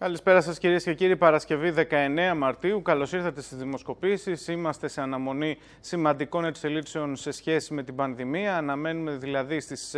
Καλησπέρα σας, κυρίες και κύριοι. Παρασκευή 19 Μαρτίου. Καλώς ήρθατε στις δημοσκοπήσεις. Είμαστε σε αναμονή σημαντικών εξελίξεων σε σχέση με την πανδημία. Αναμένουμε δηλαδή στις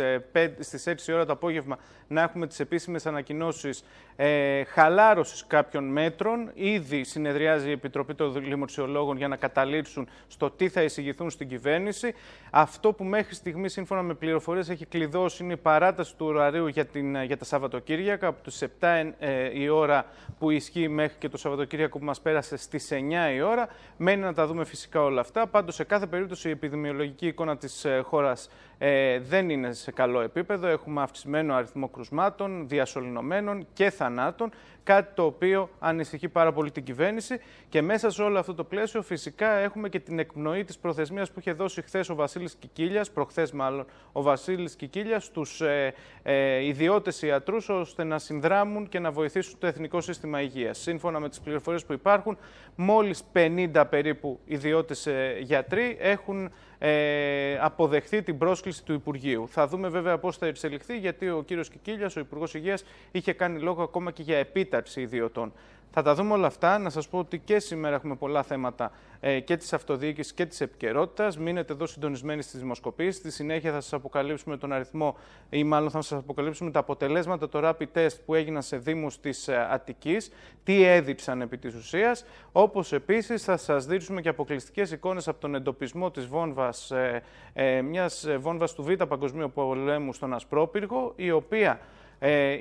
στις 6 ώρα το απόγευμα να έχουμε τις επίσημες ανακοινώσεις ε, χαλάρωσης κάποιων μέτρων. Ήδη συνεδριάζει η Επιτροπή των Δημοσιολόγων για να καταλήξουν στο τι θα εισηγηθούν στην κυβέρνηση. Αυτό που μέχρι στιγμής, σύμφωνα με πληροφορίες, έχει κλειδώσει είναι η παράταση του ωραρίου για, την, για τα Σαββατοκύριακα από τις 7 ε, η ώρα που ισχύει μέχρι και το Σαββατοκύριακο που μας πέρασε στις 9 η ώρα. Μένει να τα δούμε φυσικά όλα αυτά. Πάντως, σε κάθε περίπτωση, η επιδημιολογική εικόνα της ε, χώρας ε, δεν είναι σε καλό επίπεδο. Έχουμε αυξημένο αριθμό κρουσμάτων, διασωληνωμένων και θανάτων, κάτι το οποίο ανησυχεί πάρα πολύ την κυβέρνηση. Και μέσα σε όλο αυτό το πλαίσιο, φυσικά, έχουμε και την εκπνοή της προθεσμίας που είχε δώσει χθες ο Βασίλης Κικίλιας, προχθές μάλλον ο Βασίλης Κικίλιας, στους ε, ε, ιδιώτες ιατρούς, ώστε να συνδράμουν και να βοηθήσουν το Εθνικό Σύστημα Υγείας. Σύμφωνα με τις πληροφορίες που υπάρχουν, μόλις 50 περίπου ιδιώτες ε, γιατροί έχουν ε, αποδεχθεί την πρόσκληση του Υπουργείου. Θα δούμε βέβαια πώς θα εξελιχθεί, γιατί ο κύριος Κικίλιας, ο Υπουργός Υγείας, είχε κάνει λόγο ακόμα και για επίταρξη ιδιωτών. Θα τα δούμε όλα αυτά. Να σας πω ότι και σήμερα έχουμε πολλά θέματα ε, και της αυτοδιοίκησης και της επικαιρότητας. Μείνετε εδώ συντονισμένοι στις δημοσκοπήσεις. Στη συνέχεια θα σας αποκαλύψουμε τον αριθμό, ή μάλλον θα σας αποκαλύψουμε τα αποτελέσματα των rapid test που έγιναν σε Δήμους της ε, Αττικής, τι έδειξαν επί της ουσίας. Όπως επίσης θα σας δείξουμε και αποκλειστικές εικόνες από τον εντοπισμό της βόμβας, ε, ε, μιας βόμβας του Β' Παγκοσμίου Πολέμου στον Ασπρόπυργο, η οποία ε,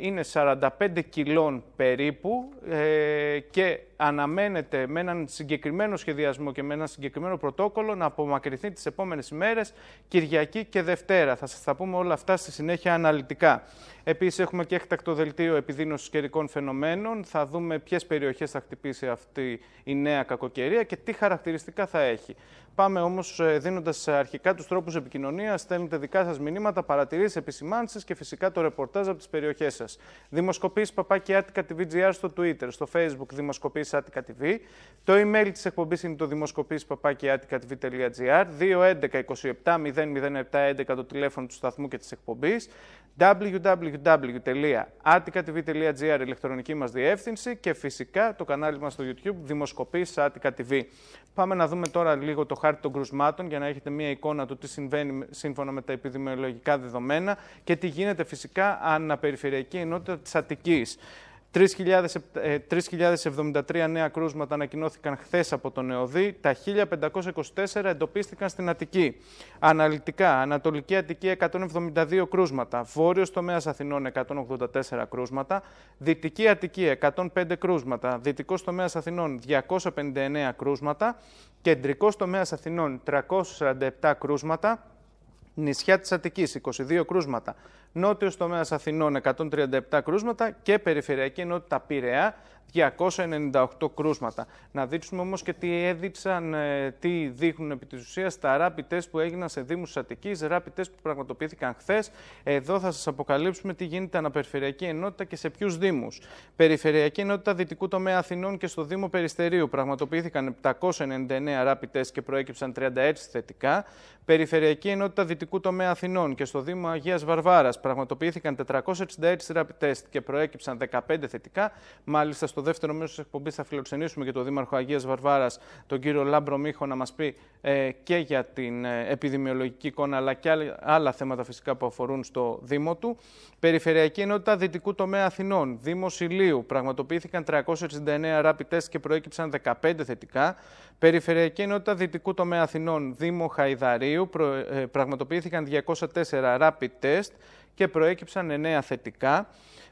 είναι 45 κιλών περίπου ε, και αναμένεται με έναν συγκεκριμένο σχεδιασμό και με ένα συγκεκριμένο πρωτόκολλο να απομακρυνθεί τις επόμενες ημέρες, Κυριακή και Δευτέρα. Θα σας τα πούμε όλα αυτά στη συνέχεια αναλυτικά. Επίσης έχουμε και έκτακτο δελτίο επιδείνωσης καιρικών φαινομένων. Θα δούμε ποιες περιοχές θα χτυπήσει αυτή η νέα κακοκαιρία και τι χαρακτηριστικά θα έχει. Πάμε όμως ε, δίνοντας αρχικά τους τρόπους επικοινωνίας. Στέλνετε δικά σας μηνύματα, παρατηρήσεις, επισημάνσεις και φυσικά το ρεπορτάζ από τις περιοχές σας. Δημοσκοπήσεις παπάκι Άτικα TVGR στο Twitter, στο Facebook Δημοσκοπήσει Άτικα TV. Το email της εκπομπής είναι το δημοσκοπήσει παπάκι Άτικα TV.gr. 211 27 007 11 το τηλέφωνο του σταθμού και της εκπομπής www.atticatv.gr ηλεκτρονική μας διεύθυνση και φυσικά το κανάλι μας στο YouTube Δημοσκοπής Attica TV. Πάμε να δούμε τώρα λίγο το χάρτη των κρουσμάτων για να έχετε μια εικόνα του τι συμβαίνει σύμφωνα με τα επιδημιολογικά δεδομένα και τι γίνεται φυσικά αναπεριφερειακή ενότητα της Αττικής. 3.073 ε, νέα κρούσματα ανακοινώθηκαν χθες από τον ΕΟΔΗ, τα 1.524 εντοπίστηκαν στην Αττική. Αναλυτικά, Ανατολική Αττική 172 κρούσματα, Βόρειος τομέας Αθηνών 184 κρούσματα, Δυτική Αττική 105 κρούσματα, Δυτικός τομέας Αθηνών 259 κρούσματα, Κεντρικός τομέας Αθηνών 347 κρούσματα, Νησιά της Αττικής 22 κρούσματα, Νότιος τομέας Αθηνών 137 κρούσματα και Περιφερειακή Ενότητα Πειραιά 298 κρούσματα. Να δείξουμε όμως και τι έδειξαν, ε, τι δείχνουν επί της ουσίας τα rapid test που έγιναν σε Δήμους Αττικής, rapid test που πραγματοποιήθηκαν χθες. Εδώ θα σας αποκαλύψουμε τι γίνεται αναπεριφερειακή ενότητα και σε ποιους Δήμους. Περιφερειακή Ενότητα Δυτικού Τομέα Αθηνών και στο Δήμο Περιστερίου πραγματοποιήθηκαν 799 rapid test και προέκυψαν 36 θετικά. Περιφερειακή Ενότητα Δυτικού Τομέα Αθηνών και στο Δήμο Αγίας Βαρβάρας πραγματοποιήθηκαν 466 rapid test και προέκυψαν 15 θετικά. Μάλιστα στο δεύτερο μέρος της εκπομπής θα φιλοξενήσουμε και τον Δήμαρχο Αγίας Βαρβάρας, τον κύριο Λάμπρο Μίχο, να μας πει ε, και για την ε, επιδημιολογική εικόνα, αλλά και άλλα, θέματα φυσικά που αφορούν στο Δήμο του. Περιφερειακή Ενότητα Δυτικού Τομέα Αθηνών, Δήμος Ηλίου, πραγματοποιήθηκαν 369 rapid test και προέκυψαν 15 θετικά. Περιφερειακή Ενότητα Δυτικού Τομέα Αθηνών, Δήμος Χαϊδαρίου, ε, πραγματοποιήθηκαν 204 rapid test και προέκυψαν 9 θετικά.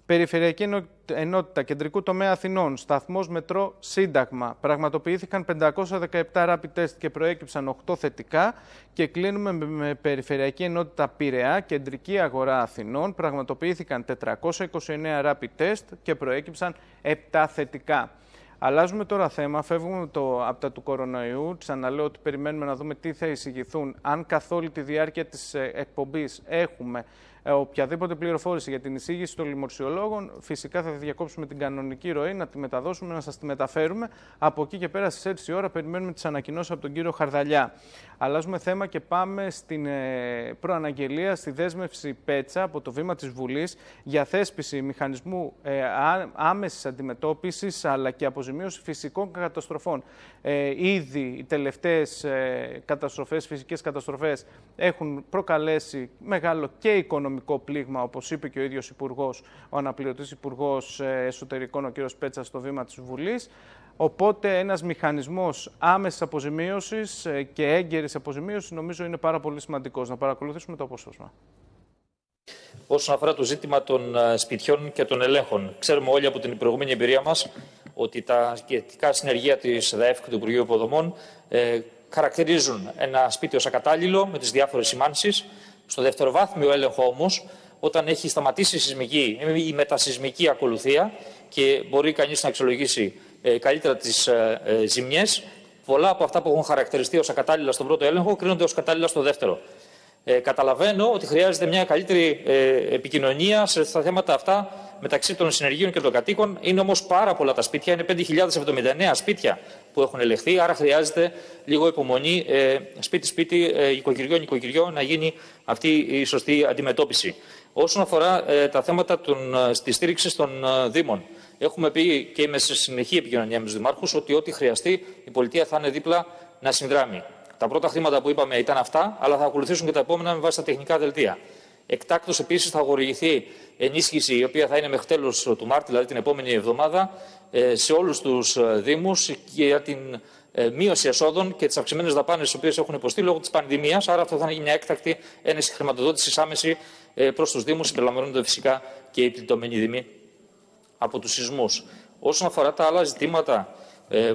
Περιφερειακή Ενότητα Κεντρικού Τομέα Αθηνών, σταθμός Μετρό Σύνταγμα. Πραγματοποιήθηκαν 517 rapid test και προέκυψαν 8 θετικά και κλείνουμε με Περιφερειακή Ενότητα Πειραιά, Κεντρική Αγορά Αθηνών. Πραγματοποιήθηκαν 429 rapid test και προέκυψαν 7 θετικά. Αλλάζουμε τώρα θέμα, φεύγουμε το, από τα του κορονοϊού. Ξαναλέω ότι περιμένουμε να δούμε τι θα εισηγηθούν. Αν καθ' όλη τη διάρκεια της ε, εκπομπής έχουμε ε, οποιαδήποτε πληροφόρηση για την εισήγηση των λοιμορσιολόγων, φυσικά θα διακόψουμε την κανονική ροή, να τη μεταδώσουμε, να σας τη μεταφέρουμε. Από εκεί και πέρα στις 6 ώρα περιμένουμε τις ανακοινώσεις από τον κύριο Χαρδαλιά. Αλλάζουμε θέμα και πάμε στην ε, προαναγγελία, στη δέσμευση Πέτσα από το βήμα της Βουλής για θέσπιση μηχανισμού ε, άμεσης αντιμετώπισης αλλά και αποζημίωση φυσικών καταστροφών. Ε, ήδη οι τελευταίες ε, καταστροφές, φυσικές καταστροφές, έχουν προκαλέσει μεγάλο και οικονομικό πλήγμα, όπως είπε και ο ίδιος Υπουργός, ο αναπληρωτής Υπουργός ε, Εσωτερικών, ο κ. Πέτσας, στο βήμα της Βουλής. Οπότε ένας μηχανισμός άμεσης αποζημίωσης ε, και έγκαιρης αποζημίωσης νομίζω είναι πάρα πολύ σημαντικός. Να παρακολουθήσουμε το απόσπασμα. Όσον αφορά το ζήτημα των ε, σπιτιών και των ελέγχων, ξέρουμε όλοι από την προηγούμενη εμπειρία μας ότι τα σχετικά συνεργεία της ΔΑΕΦ και του Υπουργείου Υποδομών ε, χαρακτηρίζουν ένα σπίτι ως ακατάλληλο με τις διάφορες σημάνσεις. Στο δευτεροβάθμιο έλεγχο όμως, όταν έχει σταματήσει η σεισμική ή μετασυσμική ακολουθία και μπορεί κανείς να αξιολογήσει ε, καλύτερα τις ε, ε, ζημιές, πολλά από αυτά που έχουν χαρακτηριστεί ως ακατάλληλα στον πρώτο έλεγχο κρίνονται ως κατάλληλα στο δεύτερο. Ε, καταλαβαίνω ότι χρειάζεται μια καλύτερη ε, επικοινωνία στα θέματα αυτά μεταξύ των συνεργείων και των κατοίκων. Είναι όμως πάρα πολλά τα σπίτια, είναι 5.079 σπίτια που έχουν ελεγχθεί, άρα χρειάζεται λίγο υπομονή ε, σπίτι-σπίτι, ε, οικοκυριό-νοικοκυριό να γίνει αυτή η σωστή αντιμετώπιση. Όσον αφορά ε, τα θέματα τη στήριξη των Δήμων, έχουμε πει και είμαι σε συνεχή επικοινωνία με τους Δημάρχους ότι ό,τι χρειαστεί η πολιτεία θα είναι δίπλα να συνδράμει. Τα πρώτα χρήματα που είπαμε ήταν αυτά, αλλά θα ακολουθήσουν και τα επόμενα με βάση τα τεχνικά δελτία. Εκτάκτως επίσης θα χορηγηθεί ενίσχυση, η οποία θα είναι μέχρι τέλος του Μάρτη, δηλαδή την επόμενη εβδομάδα, ε, σε όλους τους ε, Δήμους για την ε, μείωση εσόδων και τις αυξημένες δαπάνες τις οποίες έχουν υποστεί λόγω της πανδημίας. Άρα αυτό θα είναι μια έκτακτη ένεση χρηματοδότησης άμεση προς τους Δήμους, συμπεριλαμβάνονται φυσικά και οι πληττωμένοι Δήμοι από τους σεισμούς. Όσον αφορά τα άλλα ζητήματα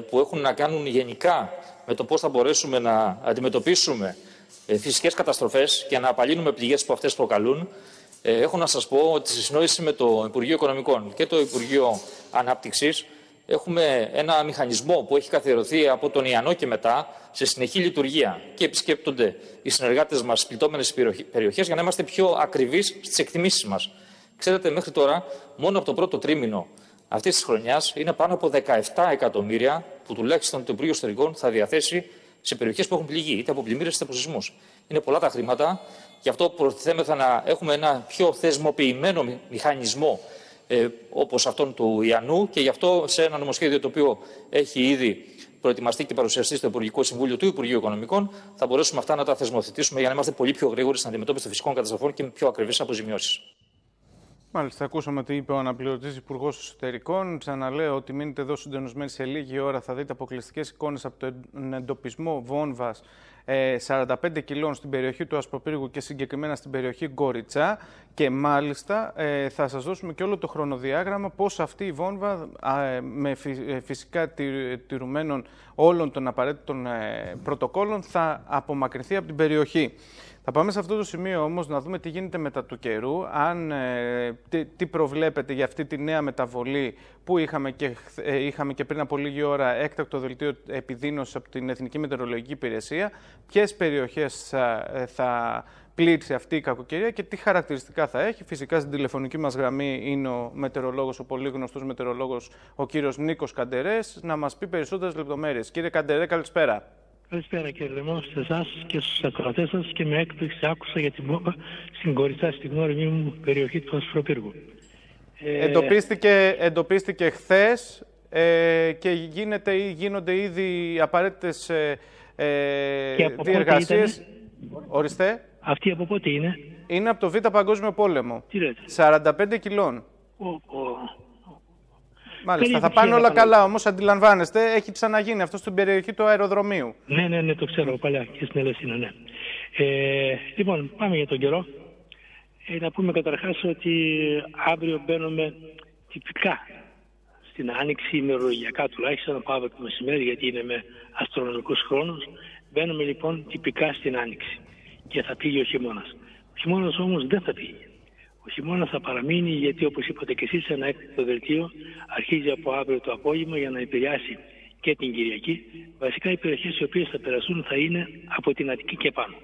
που έχουν να κάνουν γενικά με το πώς θα μπορέσουμε να αντιμετωπίσουμε ε, φυσικές καταστροφές και να απαλύνουμε πληγές που αυτές προκαλούν, ε, έχω να σας πω ότι στη συνόηση με το Υπουργείο Οικονομικών και το Υπουργείο Ανάπτυξης έχουμε ένα μηχανισμό που έχει καθιερωθεί από τον Ιαννό και μετά σε συνεχή λειτουργία και επισκέπτονται οι συνεργάτες μας στι πληττόμενε περιοχές για να είμαστε πιο ακριβείς στις εκτιμήσεις μας. Ξέρετε, μέχρι τώρα, μόνο από το πρώτο τρίμηνο αυτής της χρονιάς είναι πάνω από 17 εκατομμύρια που τουλάχιστον το Υπουργείο Ιστορικών θα διαθέσει σε περιοχές που έχουν πληγεί, είτε από πλημμύρες είτε από σεισμούς. Είναι πολλά τα χρήματα, γι' αυτό προτιθέμεθα να έχουμε ένα πιο θεσμοποιημένο μηχανισμό ε, όπως αυτόν του Ιαννού και γι' αυτό σε ένα νομοσχέδιο το οποίο έχει ήδη προετοιμαστεί και παρουσιαστεί στο Υπουργικό Συμβούλιο του Υπουργείου Οικονομικών, θα μπορέσουμε αυτά να τα θεσμοθετήσουμε για να είμαστε πολύ πιο γρήγοροι στην αντιμετώπιση των φυσικών καταστροφών και με πιο ακριβείς αποζημιώσεις. Μάλιστα, ακούσαμε τι είπε ο αναπληρωτής Υπουργός Εσωτερικών. Ξαναλέω ότι μείνετε εδώ συντονισμένοι σε λίγη ώρα. Θα δείτε αποκλειστικές εικόνες από τον εντοπισμό βόμβα 45 ε, κιλών στην περιοχή του Ασπροπύργου και συγκεκριμένα στην περιοχή Γκόριτσά. Και μάλιστα ε, θα σας δώσουμε και όλο το χρονοδιάγραμμα πώς αυτή η βόμβα με ε, φυσικά τηρουμένων όλων των απαραίτητων πρωτοκόλων θα απομακρυνθεί από την περιοχή. Θα πάμε σε αυτό το σημείο όμως να δούμε τι γίνεται μετά του καιρού, αν, ε, τι, τι προβλέπετε για αυτή τη νέα μεταβολή που είχαμε και, ε, είχαμε και πριν από λίγη ώρα έκτακτο δελτίο επιδείνωση από την Εθνική Μετεωρολογική Υπηρεσία, ποιες περιοχές θα, ε, θα πλήξει αυτή η κακοκαιρία και τι χαρακτηριστικά θα έχει. Φυσικά στην τηλεφωνική μας γραμμή είναι ο μετεωρολόγος, ο πολύ γνωστός μετεωρολόγος, ο κύριος Νίκος Καντερές, να μας πει περισσότερες λεπτομέρειες. Κύριε Καντερέ, καλησπέρα. Καλησπέρα κύριε Λεμό, σε εσάς και στους ακροατές σας και με έκπληξη άκουσα για την βόμβα στην κορυφαία στη γνώριμη μου περιοχή του Ασφροπύργου. Ε... Εντοπίστηκε, εντοπίστηκε χθες ε, και γίνεται, γίνονται ήδη απαραίτητες ε, ε διεργασίες. Οριστέ. Αυτή από πότε είναι; Είναι από το Β' Παγκόσμιο Πόλεμο. Τι λέτε; 45 κιλών. Ο, ο, Μάλιστα, θα πάνε όλα καλά. Όμως αντιλαμβάνεστε, έχει ξαναγίνει αυτό στην περιοχή του αεροδρομίου. Ναι, ναι, ναι, το ξέρω παλιά και στην Ελεσίνα, ναι. Ε, λοιπόν, πάμε για τον καιρό. Ε, να πούμε καταρχάς ότι αύριο μπαίνουμε τυπικά στην άνοιξη ημερολογιακά τουλάχιστον από αύριο το μεσημέρι γιατί είναι με αστρονομικούς χρόνους μπαίνουμε λοιπόν τυπικά στην άνοιξη και θα πήγει ο χειμώνας. Ο χειμώνας όμως δεν θα πήγε. Ο χειμώνα θα παραμείνει γιατί όπως είπατε και εσείς ένα έκτακτο δελτίο αρχίζει από αύριο το απόγευμα για να επηρεάσει και την Κυριακή. Βασικά οι περιοχές οι οποίες θα περασούν θα είναι από την Αττική και πάνω.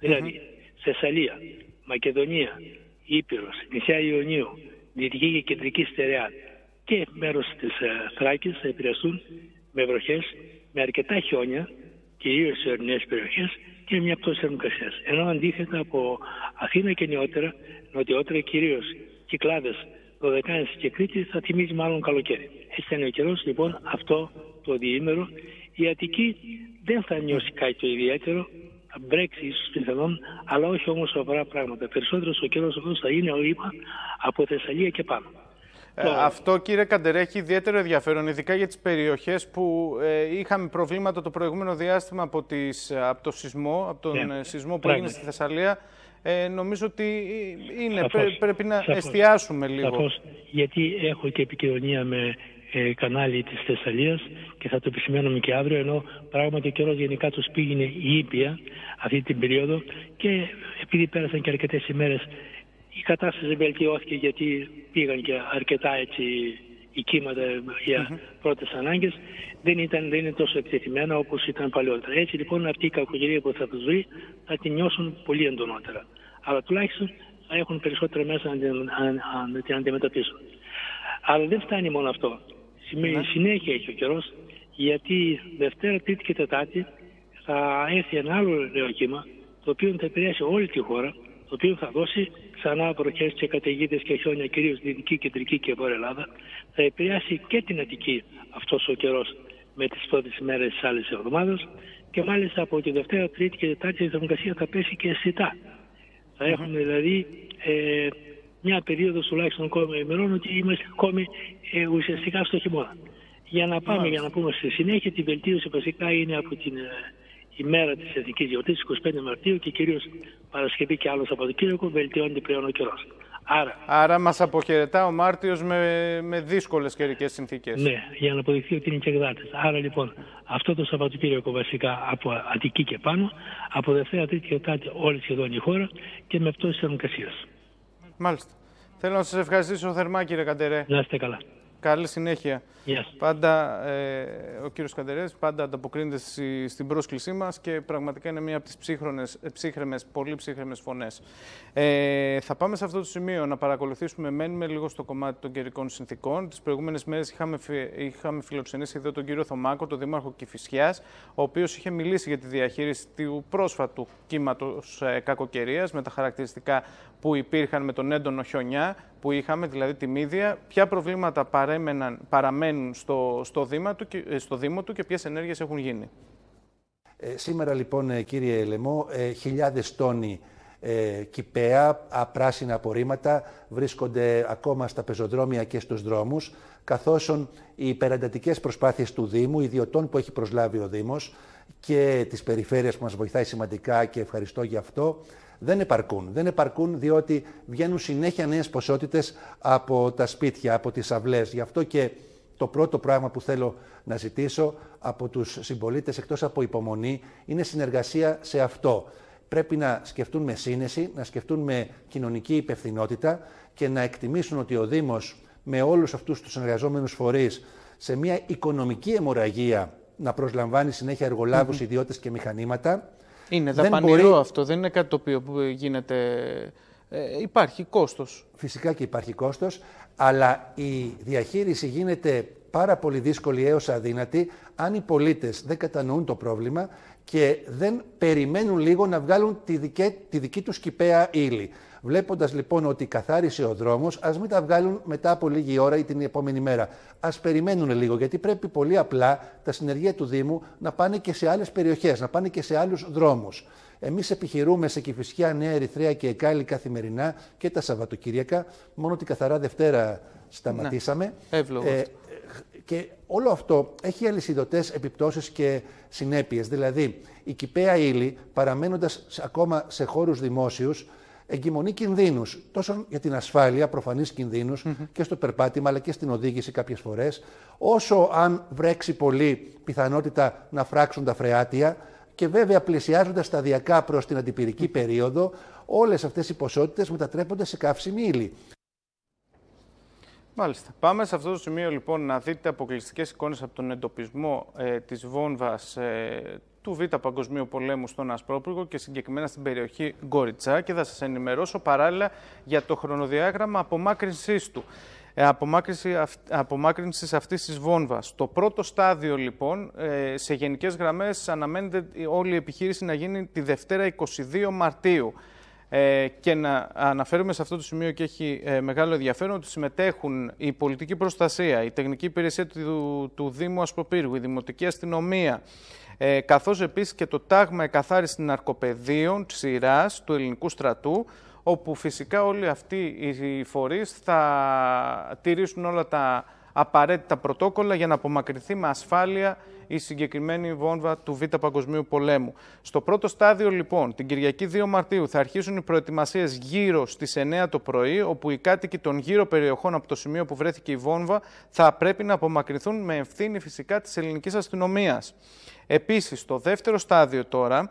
Δηλαδή Θεσσαλία, Μακεδονία, Ήπειρος, νησιά Ιωνίου, Δυτική και Κεντρική Στερεά και μέρος της ε, Θράκης θα επηρεαστούν με βροχές, με αρκετά χιόνια, κυρίως σε ορεινές περιοχές και μια πτώση θερμοκρασίας. Ενώ αντίθετα από Αθήνα και νεότερα, νοτιότερα κυρίως Κυκλάδες, Δωδεκάνηση και Κρήτη θα θυμίζει μάλλον καλοκαίρι. Έτσι θα είναι ο καιρός λοιπόν αυτό το διήμερο. Η Αττική δεν θα νιώσει κάτι το ιδιαίτερο, θα μπρέξει ίσως πιθανόν, αλλά όχι όμως σοβαρά πράγματα. Περισσότερος ο καιρός αυτός θα είναι, ο είπα, από Θεσσαλία και πάνω. Ε, αυτό κύριε Καντερέ έχει ιδιαίτερο ενδιαφέρον, ειδικά για τις περιοχές που ε, είχαμε προβλήματα το προηγούμενο διάστημα από, τις, από το σεισμό, από τον ναι. σεισμό που έγινε στη Θεσσαλία. Ε, νομίζω ότι είναι, πρέπει να εστιάσουμε λίγο. Σαφώς, γιατί έχω και επικοινωνία με ε, κανάλι της Θεσσαλίας και θα το επισημαίνουμε και αύριο, ενώ πράγματι ο καιρός γενικά τους πήγαινε η ήπια αυτή την περίοδο και επειδή πέρασαν και αρκετές ημέρες η κατάσταση βελτιώθηκε γιατί πήγαν και αρκετά έτσι οι κύματα για mm-hmm. πρώτες ανάγκες δεν, ήταν, δεν είναι τόσο επιτεθειμένα όπως ήταν παλιότερα. Έτσι λοιπόν αυτή η κακοκαιρία που θα τους βρει θα την νιώσουν πολύ εντονότερα. Αλλά τουλάχιστον θα έχουν περισσότερα μέσα να την, να την αντιμετωπίσουν. Αλλά δεν φτάνει μόνο αυτό. Mm-hmm. Συνέχεια έχει ο καιρός γιατί Δευτέρα, Τρίτη και Τετάρτη θα έρθει ένα άλλο νέο το οποίο θα επηρεάσει όλη τη χώρα το οποίο θα δώσει ξανά βροχέ και καταιγίδες και χιόνια, κυρίως δυτική, κεντρική και βόρεια Ελλάδα. Θα επηρεάσει και την Αττική αυτός ο καιρός με τις πρώτες ημέρε της άλλης εβδομάδας. Και μάλιστα από τη Δευτέρα, Τρίτη και Τετάρτη η θερμοκρασία θα πέσει και αισθητά. Θα έχουμε δηλαδή ε, μια περίοδος τουλάχιστον ακόμα ημερών ότι είμαστε ακόμη ε, ουσιαστικά στο χειμώνα. Για να πάμε, για να πούμε στη συνέχεια, τη βελτίωση βασικά είναι από την ε, ημέρα της Εθνικής Γιορτής, 25 Μαρτίου και κυρίως Παρασκευή και άλλο Σαββατοκύριακο βελτιώνεται πλέον ο καιρός. Άρα, Άρα μας αποχαιρετά ο Μάρτιος με, με δύσκολες καιρικές συνθήκες. Ναι, για να αποδειχθεί ότι είναι και εκδάτες. Άρα λοιπόν αυτό το Σαββατοκύριακο βασικά από Αττική και πάνω, από Δευτέρα, Τρίτη και Τετάρτη όλη σχεδόν η χώρα και με αυτό τη θερμοκρασίας. Μάλιστα. Θέλω να σας ευχαριστήσω θερμά κύριε Καντερέ. Να είστε καλά. Καλή συνέχεια. Πάντα ε, ο κύριος Καντερές πάντα ανταποκρίνεται στη, στην πρόσκλησή μας και πραγματικά είναι μία από τις ψύχρονες, ε, ψύχρεμες, πολύ ψύχρεμες φωνές. Ε, θα πάμε σε αυτό το σημείο να παρακολουθήσουμε, μένουμε λίγο στο κομμάτι των καιρικών συνθήκων. Τις προηγούμενες μέρες είχαμε, είχαμε φιλοξενήσει εδώ τον κύριο Θωμάκο, τον Δήμαρχο Κηφισιάς, ο οποίος είχε μιλήσει για τη διαχείριση του πρόσφατου κύματος ε, κακοκαιρίας με τα χαρακτηριστικά που υπήρχαν με τον έντονο χιονιά που είχαμε, δηλαδή τη Μύδια, ποια προβλήματα παραμένουν στο, στο, Δήμα του, ε, στο Δήμο του και ποιες ενέργειες έχουν γίνει. Ε, σήμερα λοιπόν ε, κύριε Λεμό, ε, χιλιάδες τόνοι ε, κυπαία, πράσινα απορρίμματα βρίσκονται ακόμα στα πεζοδρόμια και στους δρόμους, καθώς οι υπεραντατικές προσπάθειες του Δήμου, ιδιωτών που έχει προσλάβει ο Δήμος και της περιφέρειας που μας βοηθάει σημαντικά και ευχαριστώ για αυτό, δεν επαρκούν. Δεν επαρκούν διότι βγαίνουν συνέχεια νέες ποσότητες από τα σπίτια, από τις αυλές. Γι' αυτό και το πρώτο πράγμα που θέλω να ζητήσω από τους συμπολίτες, εκτός από υπομονή, είναι συνεργασία σε αυτό. Πρέπει να σκεφτούν με σύνεση, να σκεφτούν με κοινωνική υπευθυνότητα και να εκτιμήσουν ότι ο Δήμος με όλους αυτούς τους εργαζόμενους φορείς σε μια οικονομική αιμορραγία να προσλαμβάνει συνέχεια εργολάβους, ιδιώτες και μηχανήματα, είναι δαπανηρό αυτό, δεν είναι κάτι το οποίο γίνεται... Ε, υπάρχει κόστος. Φυσικά και υπάρχει κόστος, αλλά η διαχείριση γίνεται πάρα πολύ δύσκολη έως αδύνατη αν οι πολίτες δεν κατανοούν το πρόβλημα και δεν περιμένουν λίγο να βγάλουν τη, δική, τη δική τους κυπαία ύλη. Βλέποντας λοιπόν ότι καθάρισε ο δρόμος, ας μην τα βγάλουν μετά από λίγη ώρα ή την επόμενη μέρα. Α περιμένουν λίγο, γιατί πρέπει πολύ απλά τα συνεργεία του Δήμου να πάνε και σε άλλες περιοχές, να πάνε και σε άλλους δρόμους. Εμείς επιχειρούμε σε Κυφυσιά, Νέα Ερυθρέα και Εκάλη καθημερινά και τα Σαββατοκύριακα. Μόνο την καθαρά Δευτέρα σταματήσαμε. Ναι, ε, και όλο αυτό έχει αλυσιδωτές επιπτώσεις και συνέπειες. Δηλαδή, η κυπαία ύλη, παραμένοντας ακόμα σε χώρους δημόσιους, εγκυμονεί κινδύνους. Τόσο για την ασφάλεια, προφανείς κινδύνους και στο περπάτημα, αλλά και στην οδήγηση κάποιες φορές, όσο αν βρέξει πολύ πιθανότητα να φράξουν τα φρεάτια και βέβαια πλησιάζοντας σταδιακά προς την αντιπυρική περίοδο, όλες αυτές οι ποσότητες μετατρέπονται σε καύσιμη ύλη. Μάλιστα. Πάμε σε αυτό το σημείο λοιπόν να δείτε αποκλειστικές εικόνες από τον εντοπισμό ε, της βόμβας ε, του Β' Παγκοσμίου Πολέμου στον Ασπρόπουργο και συγκεκριμένα στην περιοχή Γκόριτσά και θα σας ενημερώσω παράλληλα για το χρονοδιάγραμμα απομάκρυνσής του. Ε, απομάκρυνση, απομάκρυνσης αυτής της βόμβας. Το πρώτο στάδιο λοιπόν, ε, σε γενικές γραμμές αναμένεται όλη η επιχείρηση να γίνει τη Δευτέρα 22 Μαρτίου. Ε, και να αναφέρουμε σε αυτό το σημείο και έχει ε, μεγάλο ενδιαφέρον ότι συμμετέχουν η πολιτική προστασία, η τεχνική υπηρεσία του, του Δήμου Ασπροπύργου, η Δημοτική Αστυνομία, ε, καθώς επίσης και το τάγμα εκαθάριση ναρκοπαιδείων σειράς του ελληνικού στρατού, όπου φυσικά όλοι αυτοί οι φορείς θα τηρήσουν όλα τα απαραίτητα πρωτόκολλα για να απομακρυνθεί με ασφάλεια η συγκεκριμένη βόμβα του Β' Παγκοσμίου Πολέμου. Στο πρώτο στάδιο, λοιπόν, την Κυριακή 2 Μαρτίου, θα αρχίσουν οι προετοιμασίες γύρω στις 9 το πρωί, όπου οι κάτοικοι των γύρω περιοχών από το σημείο που βρέθηκε η βόμβα θα πρέπει να απομακρυνθούν με ευθύνη φυσικά της ελληνικής αστυνομίας. Επίσης, στο δεύτερο στάδιο τώρα,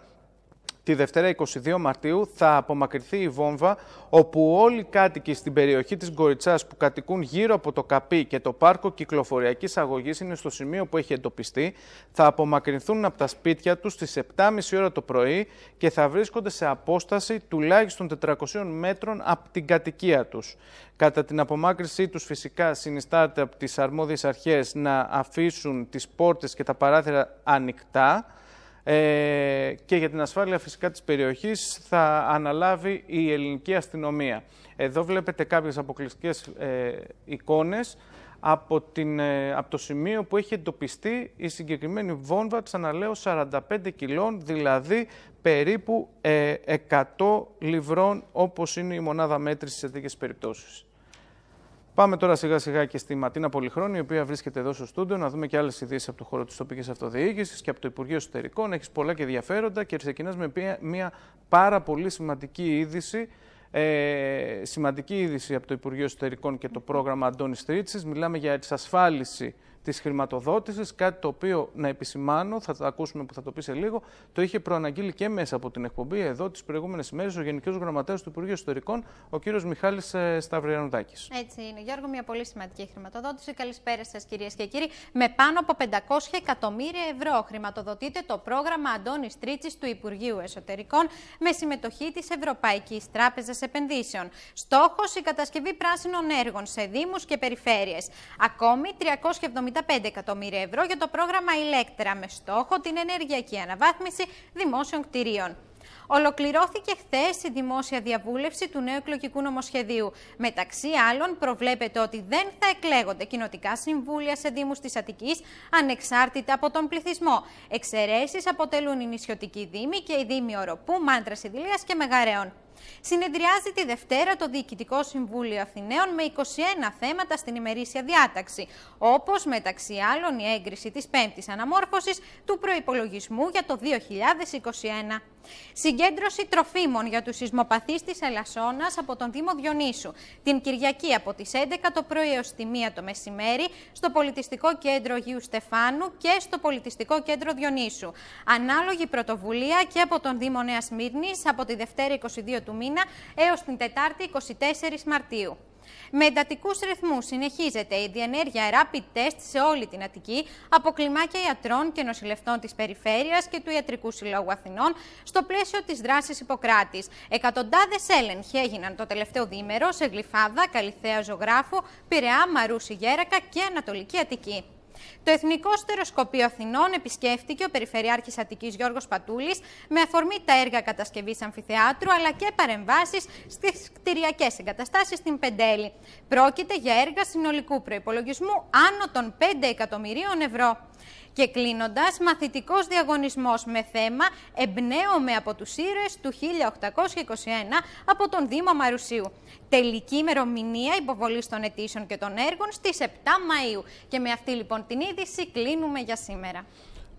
Τη Δευτέρα 22 Μαρτίου θα απομακρυνθεί η βόμβα, όπου όλοι οι κάτοικοι στην περιοχή της Γκοριτσάς που κατοικούν γύρω από το καπί και το πάρκο κυκλοφοριακής αγωγής είναι στο σημείο που έχει εντοπιστεί, θα απομακρυνθούν από τα σπίτια τους στις 7.30 ώρα το πρωί και θα βρίσκονται σε απόσταση τουλάχιστον 400 μέτρων από την κατοικία τους. Κατά την απομάκρυνσή τους φυσικά συνιστάται από τις αρμόδιες αρχές να αφήσουν τις πόρτες και τα παράθυρα ανοιχτά, ε, και για την ασφάλεια φυσικά της περιοχής θα αναλάβει η ελληνική αστυνομία. Εδώ βλέπετε κάποιες αποκλειστικές ε, εικόνες από, την, ε, από το σημείο που έχει εντοπιστεί η συγκεκριμένη βόμβα, ξαναλέω, 45 κιλών, δηλαδή περίπου 100 λιβρών, όπως είναι η μονάδα μέτρησης σε τέτοιες περιπτώσεις. Πάμε τώρα σιγά σιγά και στη Ματίνα Πολυχρόνη, η οποία βρίσκεται εδώ στο στούντιο, να δούμε και άλλες ειδήσεις από το χώρο της τοπικής αυτοδιοίκησης και από το Υπουργείο Εσωτερικών. Έχεις πολλά και ενδιαφέροντα και ξεκινάς με μια πάρα πολύ σημαντική είδηση. Ε, σημαντική είδηση από το Υπουργείο Εσωτερικών και το πρόγραμμα Αντώνης Τρίτσι. Μιλάμε για εξασφάλιση της χρηματοδότησης, κάτι το οποίο να επισημάνω, θα το ακούσουμε που θα το πει σε λίγο, το είχε προαναγγείλει και μέσα από την εκπομπή εδώ τις προηγούμενες ημέρες ο Γενικός Γραμματέας του Υπουργείου Εσωτερικών, ο κ. Μιχάλης ε, Σταυριανουδάκης. Έτσι είναι. Γιώργο, μια πολύ σημαντική χρηματοδότηση. Καλησπέρα σας, κυρίες και κύριοι. Με πάνω από 500 εκατομμύρια ευρώ χρηματοδοτείται το πρόγραμμα Αντώνης Τρίτσης του Υπουργείου Εσωτερικών με συμμετοχή της Ευρωπαϊκής Τράπεζας Επενδύσεων. Στόχος η κατασκευή πράσινων έργων σε Δήμους και περιφέρειες. Ακόμη 370 55 εκατομμύρια ευρώ για το πρόγραμμα Ηλέκτρα με στόχο την ενεργειακή αναβάθμιση δημόσιων κτηρίων. Ολοκληρώθηκε χθες η δημόσια διαβούλευση του νέου εκλογικού νομοσχεδίου. Μεταξύ άλλων, προβλέπεται ότι δεν θα εκλέγονται κοινοτικά συμβούλια σε Δήμους της Αττικής ανεξάρτητα από τον πληθυσμό. Εξαιρέσεις αποτελούν οι νησιωτικοί Δήμοι και οι Δήμοι Οροπού, Μάντρας Ιδηλίας και Μεγαρέων. Συνεδριάζει τη Δευτέρα το Διοικητικό Συμβούλιο Αθηναίων με 21 θέματα στην ημερήσια διάταξη, όπως μεταξύ άλλων η έγκριση της πέμπτης αναμόρφωσης του προϋπολογισμού για το 2021. Συγκέντρωση τροφίμων για τους σεισμοπαθείς της Ελασσόνας από τον Δήμο Διονύσου. Την Κυριακή από τις 11 το πρωί έως τη 1 το μεσημέρι στο Πολιτιστικό Κέντρο Γιου Στεφάνου και στο Πολιτιστικό Κέντρο Διονύσου. Ανάλογη πρωτοβουλία και από τον Δήμο Νέας Μύρνης από τη Δευτέρα 22 του μήνα έως την Τετάρτη 24 Μαρτίου. Με εντατικούς ρυθμούς συνεχίζεται η διενέργεια rapid test σε όλη την Αττική από κλιμάκια ιατρών και νοσηλευτών της Περιφέρειας και του Ιατρικού Συλλόγου Αθηνών στο πλαίσιο της δράσης Ιπποκράτης. Εκατοντάδες έλεγχοι έγιναν το τελευταίο διήμερο σε Γλυφάδα, Καλυθέα Ζωγράφου, Πειραιά, Μαρούση Γέρακα και Ανατολική Αττική. Το Εθνικό Στεροσκοπείο Αθηνών επισκέφτηκε ο Περιφερειάρχης Αττικής Γιώργος Πατούλης με αφορμή τα έργα κατασκευής αμφιθεάτρου αλλά και παρεμβάσεις στις κτηριακές εγκαταστάσεις στην Πεντέλη. Πρόκειται για έργα συνολικού προϋπολογισμού άνω των 5 εκατομμυρίων ευρώ. Και κλείνοντας, μαθητικός διαγωνισμός με θέμα Εμπνέομαι από τους ήρωε του 1821 από τον Δήμο Μαρουσίου. Τελική ημερομηνία υποβολής των αιτήσεων και των έργων στις 7 Μαου. Και με αυτή λοιπόν την είδηση κλείνουμε για σήμερα.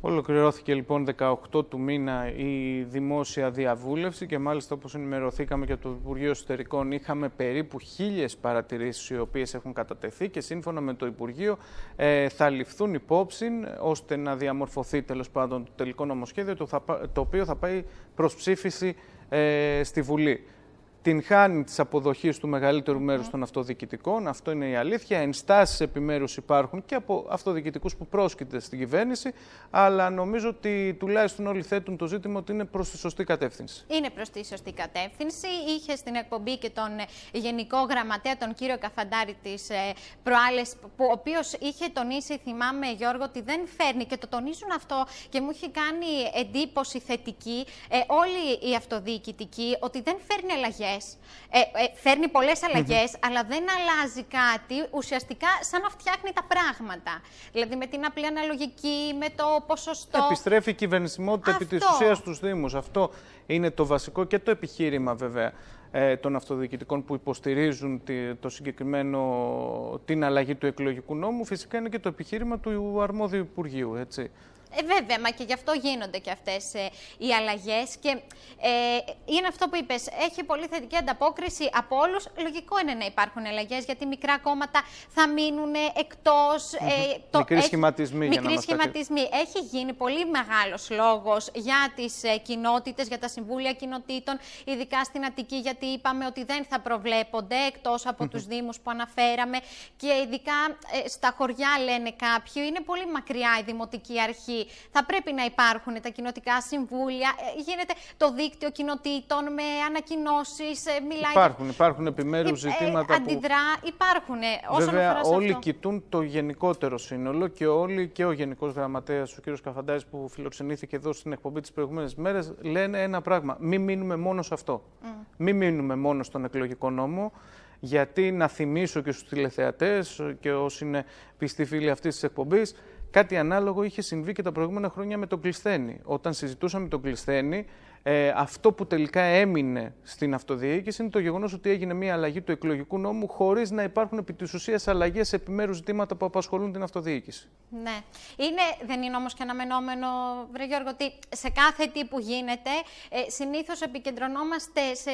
Ολοκληρώθηκε λοιπόν 18 του μήνα η δημόσια διαβούλευση και μάλιστα όπως ενημερωθήκαμε και από το Υπουργείο Εσωτερικών είχαμε περίπου χίλιες παρατηρήσεις οι οποίες έχουν κατατεθεί και σύμφωνα με το Υπουργείο ε, θα ληφθούν υπόψη ώστε να διαμορφωθεί τέλος πάντων το τελικό νομοσχέδιο το, το οποίο θα πάει προς ψήφιση ε, στη Βουλή. Την χάνει της αποδοχής του μεγαλύτερου μέρους των αυτοδιοικητικών. Αυτό είναι η αλήθεια. Ενστάσεις επιμέρους υπάρχουν και από αυτοδιοικητικούς που πρόσκειται στην κυβέρνηση. Αλλά νομίζω ότι τουλάχιστον όλοι θέτουν το ζήτημα ότι είναι προς τη σωστή κατεύθυνση. Είναι προς τη σωστή κατεύθυνση. Είχε στην εκπομπή και τον ε, Γενικό Γραμματέα, τον κύριο Καφαντάρη της ε, προάλλες, ο οποίος είχε τονίσει, θυμάμαι Γιώργο, ότι δεν φέρνει και το τονίζουν αυτό και μου έχει κάνει εντύπωση θετική ε, όλοι οι αυτοδιοικητικοί ότι δεν φέρνει αλλαγές ε, ε, φέρνει πολλές αλλά δεν αλλάζει κάτι ουσιαστικά σαν να φτιάχνει τα πράγματα. Δηλαδή με την απλή αναλογική, με το ποσοστό. Επιστρέφει η κυβερνησιμότητα επί της ουσίας στους Δήμους. Αυτό είναι το βασικό και το επιχείρημα βέβαια ε, των αυτοδιοικητικών που υποστηρίζουν το συγκεκριμένο, την αλλαγή του εκλογικού νόμου. Φυσικά είναι και το επιχείρημα του αρμόδιου Υπουργείου. Έτσι. Ε, βέβαια, μα και γι' αυτό γίνονται και αυτές ε, οι αλλαγές. Και ε, είναι αυτό που είπες. Έχει πολύ θετική ανταπόκριση από όλους. Λογικό είναι να υπάρχουν αλλαγές, γιατί μικρά κόμματα θα μείνουν εκτός. Mm -hmm. Μικροί σχηματισμοί. Μικροί σχηματισμοί. Έχει γίνει πολύ μεγάλος λόγος για τις ε, κοινότητες, για τα συμβούλια κοινοτήτων, ειδικά στην Αττική, γιατί είπαμε ότι δεν θα προβλέπονται εκτός από mm -hmm. τους Δήμους που αναφέραμε. Και ειδικά ε, στα χωριά, λένε κάποιοι, είναι πολύ μακριά η δημοτική αρχή θα πρέπει να υπάρχουν τα κοινοτικά συμβούλια. Ε, γίνεται το δίκτυο κοινοτήτων με ανακοινώσεις. Ε, μιλάει... Υπάρχουν, υπάρχουν επιμέρους ε, ζητήματα. Αντιδρά, που... υπάρχουν. Όσον Βέβαια, αφορά όλοι αυτό. κοιτούν το γενικότερο σύνολο και όλοι και ο Γενικός Γραμματέας, ο κ. Καφαντάρης, που φιλοξενήθηκε εδώ στην εκπομπή τις προηγούμενες μέρες, λένε ένα πράγμα. Μην μείνουμε μόνο σε αυτό. Mm. Μην μείνουμε μόνο στον εκλογικό νόμο γιατί να θυμίσω και στους τηλεθεατές και όσοι είναι πιστοί φίλοι αυτής της εκπομπής, Κάτι ανάλογο είχε συμβεί και τα προηγούμενα χρόνια με τον Κλεισθένη. Όταν συζητούσαμε τον Κλεισθένη, ε, αυτό που τελικά έμεινε στην αυτοδιοίκηση είναι το γεγονός ότι έγινε μια αλλαγή του εκλογικού νόμου χωρίς να υπάρχουν επί της ουσίας αλλαγές σε επιμέρους ζητήματα που απασχολούν την αυτοδιοίκηση. Ναι. Είναι, δεν είναι όμως και αναμενόμενο, Βρε Γιώργο, ότι σε κάθε τι που γίνεται ε, συνήθως επικεντρωνόμαστε σε,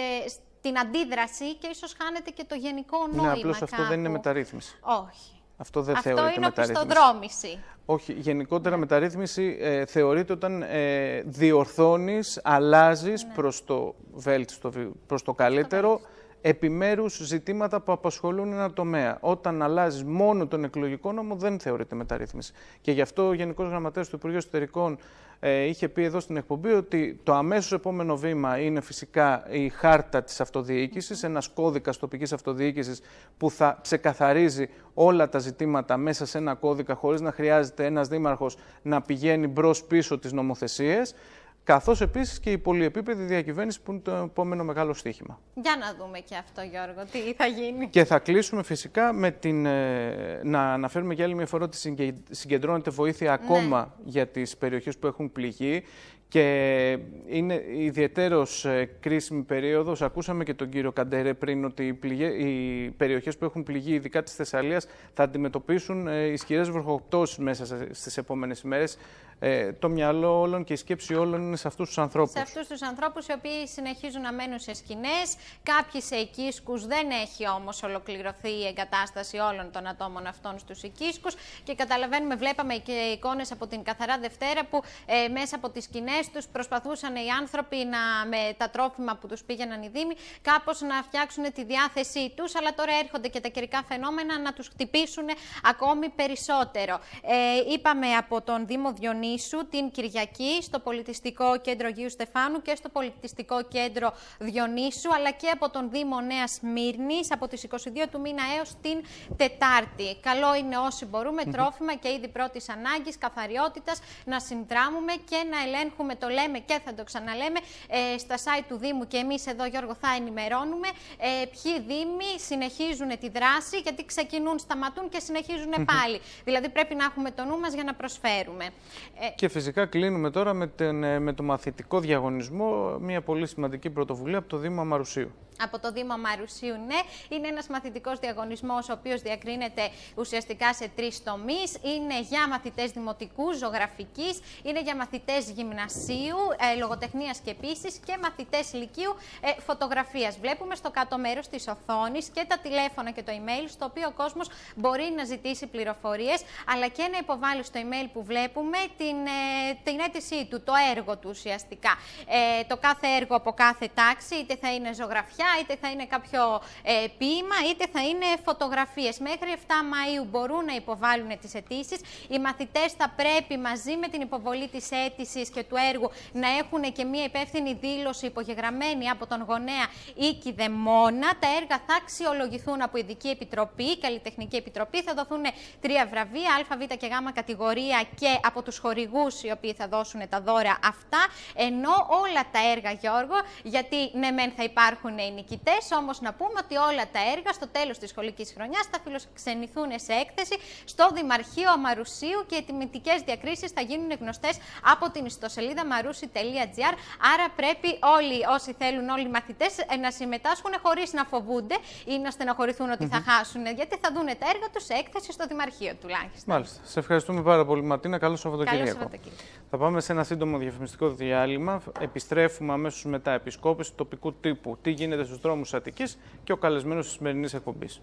στην αντίδραση και ίσως χάνεται και το γενικό νόημα. Ναι, απλώς αυτό δεν είναι μεταρρύθμιση. Όχι. Αυτό δεν Αυτό θεωρείται είναι μεταρρύθμιση. Οπισθοδρόμηση. Όχι, γενικότερα μεταρρύθμιση ε, θεωρείται όταν ε, διορθώνεις, αλλάζεις Ναι. προς το βέλτιστο, προς το καλύτερο, επιμέρους ζητήματα που απασχολούν ένα τομέα. Όταν αλλάζεις μόνο τον εκλογικό νόμο δεν θεωρείται μεταρρύθμιση. Και γι' αυτό ο Γενικός Γραμματέας του Υπουργείου Εσωτερικών ε, είχε πει εδώ στην εκπομπή ότι το αμέσως επόμενο βήμα είναι φυσικά η χάρτα της αυτοδιοίκησης, ένας κώδικας τοπικής αυτοδιοίκησης που θα ξεκαθαρίζει όλα τα ζητήματα μέσα σε ένα κώδικα χωρίς να χρειάζεται ένας δήμαρχος να πηγαίνει μπρος-πίσω τις νομοθεσίες καθώς επίσης και η πολυεπίπεδη διακυβέρνηση που είναι το επόμενο μεγάλο στοίχημα. Για να δούμε και αυτό, Γιώργο, τι θα γίνει. Και θα κλείσουμε φυσικά με την, ε, να αναφέρουμε για άλλη μια φορά ότι συγκε- συγκεντρώνεται βοήθεια ακόμα για τις περιοχές που έχουν πληγεί και είναι ιδιαίτερος ε, κρίσιμη περίοδος. Ακούσαμε και τον κύριο Καντέρε πριν ότι οι, πληγέ- οι περιοχές που έχουν πληγεί, ειδικά της Θεσσαλίας, θα αντιμετωπίσουν ε, ισχυρές βροχοπτώσεις μέσα σε- στις επόμενες ημέρες. Ε, το μυαλό όλων και η σκέψη όλων είναι σε αυτούς τους ανθρώπους. Σε αυτούς τους ανθρώπους οι οποίοι συνεχίζουν να μένουν σε σκηνές, κάποιοι σε οικίσκους, δεν έχει όμως ολοκληρωθεί η εγκατάσταση όλων των ατόμων αυτών στους οικίσκους και καταλαβαίνουμε, βλέπαμε και εικόνες από την Καθαρά Δευτέρα που ε, μέσα από τις σκηνές τους προσπαθούσαν οι άνθρωποι να, με τα τρόφιμα που τους πήγαιναν οι Δήμοι κάπως να φτιάξουν τη διάθεσή τους, αλλά τώρα έρχονται και τα καιρικά φαινόμενα να τους χτυπήσουν ακόμη περισσότερο. Ε, είπαμε από τον Δήμο Διονύσου την Κυριακή στο Πολιτιστικό Κέντρο Γίου Στεφάνου και στο Πολιτιστικό Κέντρο Διονύσου, αλλά και από τον Δήμο Νέας Μύρνης από τις 22 του μήνα έως την Τετάρτη. Καλό είναι όσοι μπορούμε τρόφιμα και είδη πρώτης ανάγκης, καθαριότητας να συνδράμουμε και να ελέγχουμε. Το λέμε και θα το ξαναλέμε ε, στα site του Δήμου και εμείς εδώ, Γιώργο, θα ενημερώνουμε ε, ποιοι Δήμοι συνεχίζουν τη δράση, γιατί ξεκινούν, σταματούν και συνεχίζουν πάλι. Δηλαδή πρέπει να έχουμε το νου μας για να προσφέρουμε. Ε, Και φυσικά κλείνουμε τώρα με, την, ε, με το μαθητικό διαγωνισμό, μια πολύ σημαντική πρωτοβουλία από το Δήμο Αμαρουσίου. Από το Δήμο Μαρουσίου, ναι. Είναι ένας μαθητικός διαγωνισμός, ο οποίος διακρίνεται ουσιαστικά σε τρεις τομείς. Είναι για μαθητές δημοτικούς, ζωγραφικής, είναι για μαθητές γυμνασίου, ε, λογοτεχνίας και επίσης και μαθητές λυκείου ε, φωτογραφίας. Βλέπουμε στο κάτω μέρος της οθόνης και τα τηλέφωνα και το email, στο οποίο ο κόσμος μπορεί να ζητήσει πληροφορίες, αλλά και να υποβάλει στο email που βλέπουμε την, ε, την αίτησή του, το έργο του ουσιαστικά. Ε, το κάθε έργο από κάθε τάξη, είτε θα είναι ζωγραφιά, είτε θα είναι κάποιο ε, ποίημα, είτε θα είναι φωτογραφίες. Μέχρι 7 Μαΐου μπορούν να υποβάλουν τις αιτήσεις. Οι μαθητές θα πρέπει μαζί με την υποβολή της αίτησης και του έργου να έχουν και μια υπεύθυνη δήλωση υπογεγραμμένη από τον γονέα ή κηδεμόνα. Τα έργα θα αξιολογηθούν από ειδική επιτροπή, καλλιτεχνική επιτροπή. Θα δοθούν τρία βραβεία, Α, Β και Γ κατηγορία και από τους χορηγούς οι οποίοι θα δώσουν τα δώρα αυτά. Ενώ όλα τα έργα, Γιώργο, γιατί ναι, μεν θα υπάρχουν οι νικητές, όμως να πούμε ότι όλα τα έργα στο τέλος της σχολικής χρονιάς θα φιλοξενηθούν σε έκθεση στο Δημαρχείο Αμαρουσίου και οι τιμητικές διακρίσεις θα γίνουν γνωστές από την ιστοσελίδα marusi.gr. Άρα πρέπει όλοι όσοι θέλουν, όλοι οι μαθητές ε, να συμμετάσχουν χωρίς να φοβούνται ή να στενοχωρηθούν ότι θα χάσουν, γιατί θα δουν τα έργα τους σε έκθεση στο Δημαρχείο τουλάχιστον. Μάλιστα. Σε ευχαριστούμε πάρα πολύ, Ματίνα. Καλό Σαββατοκύριακο. Θα πάμε σε ένα σύντομο διαφημιστικό διάλειμμα. Επιστρέφουμε αμέσως μετά. Επισκόπηση τοπικού τύπου. Τι γίνεται στους δρόμους Αττικής και ο καλεσμένος της σημερινής εκπομπής.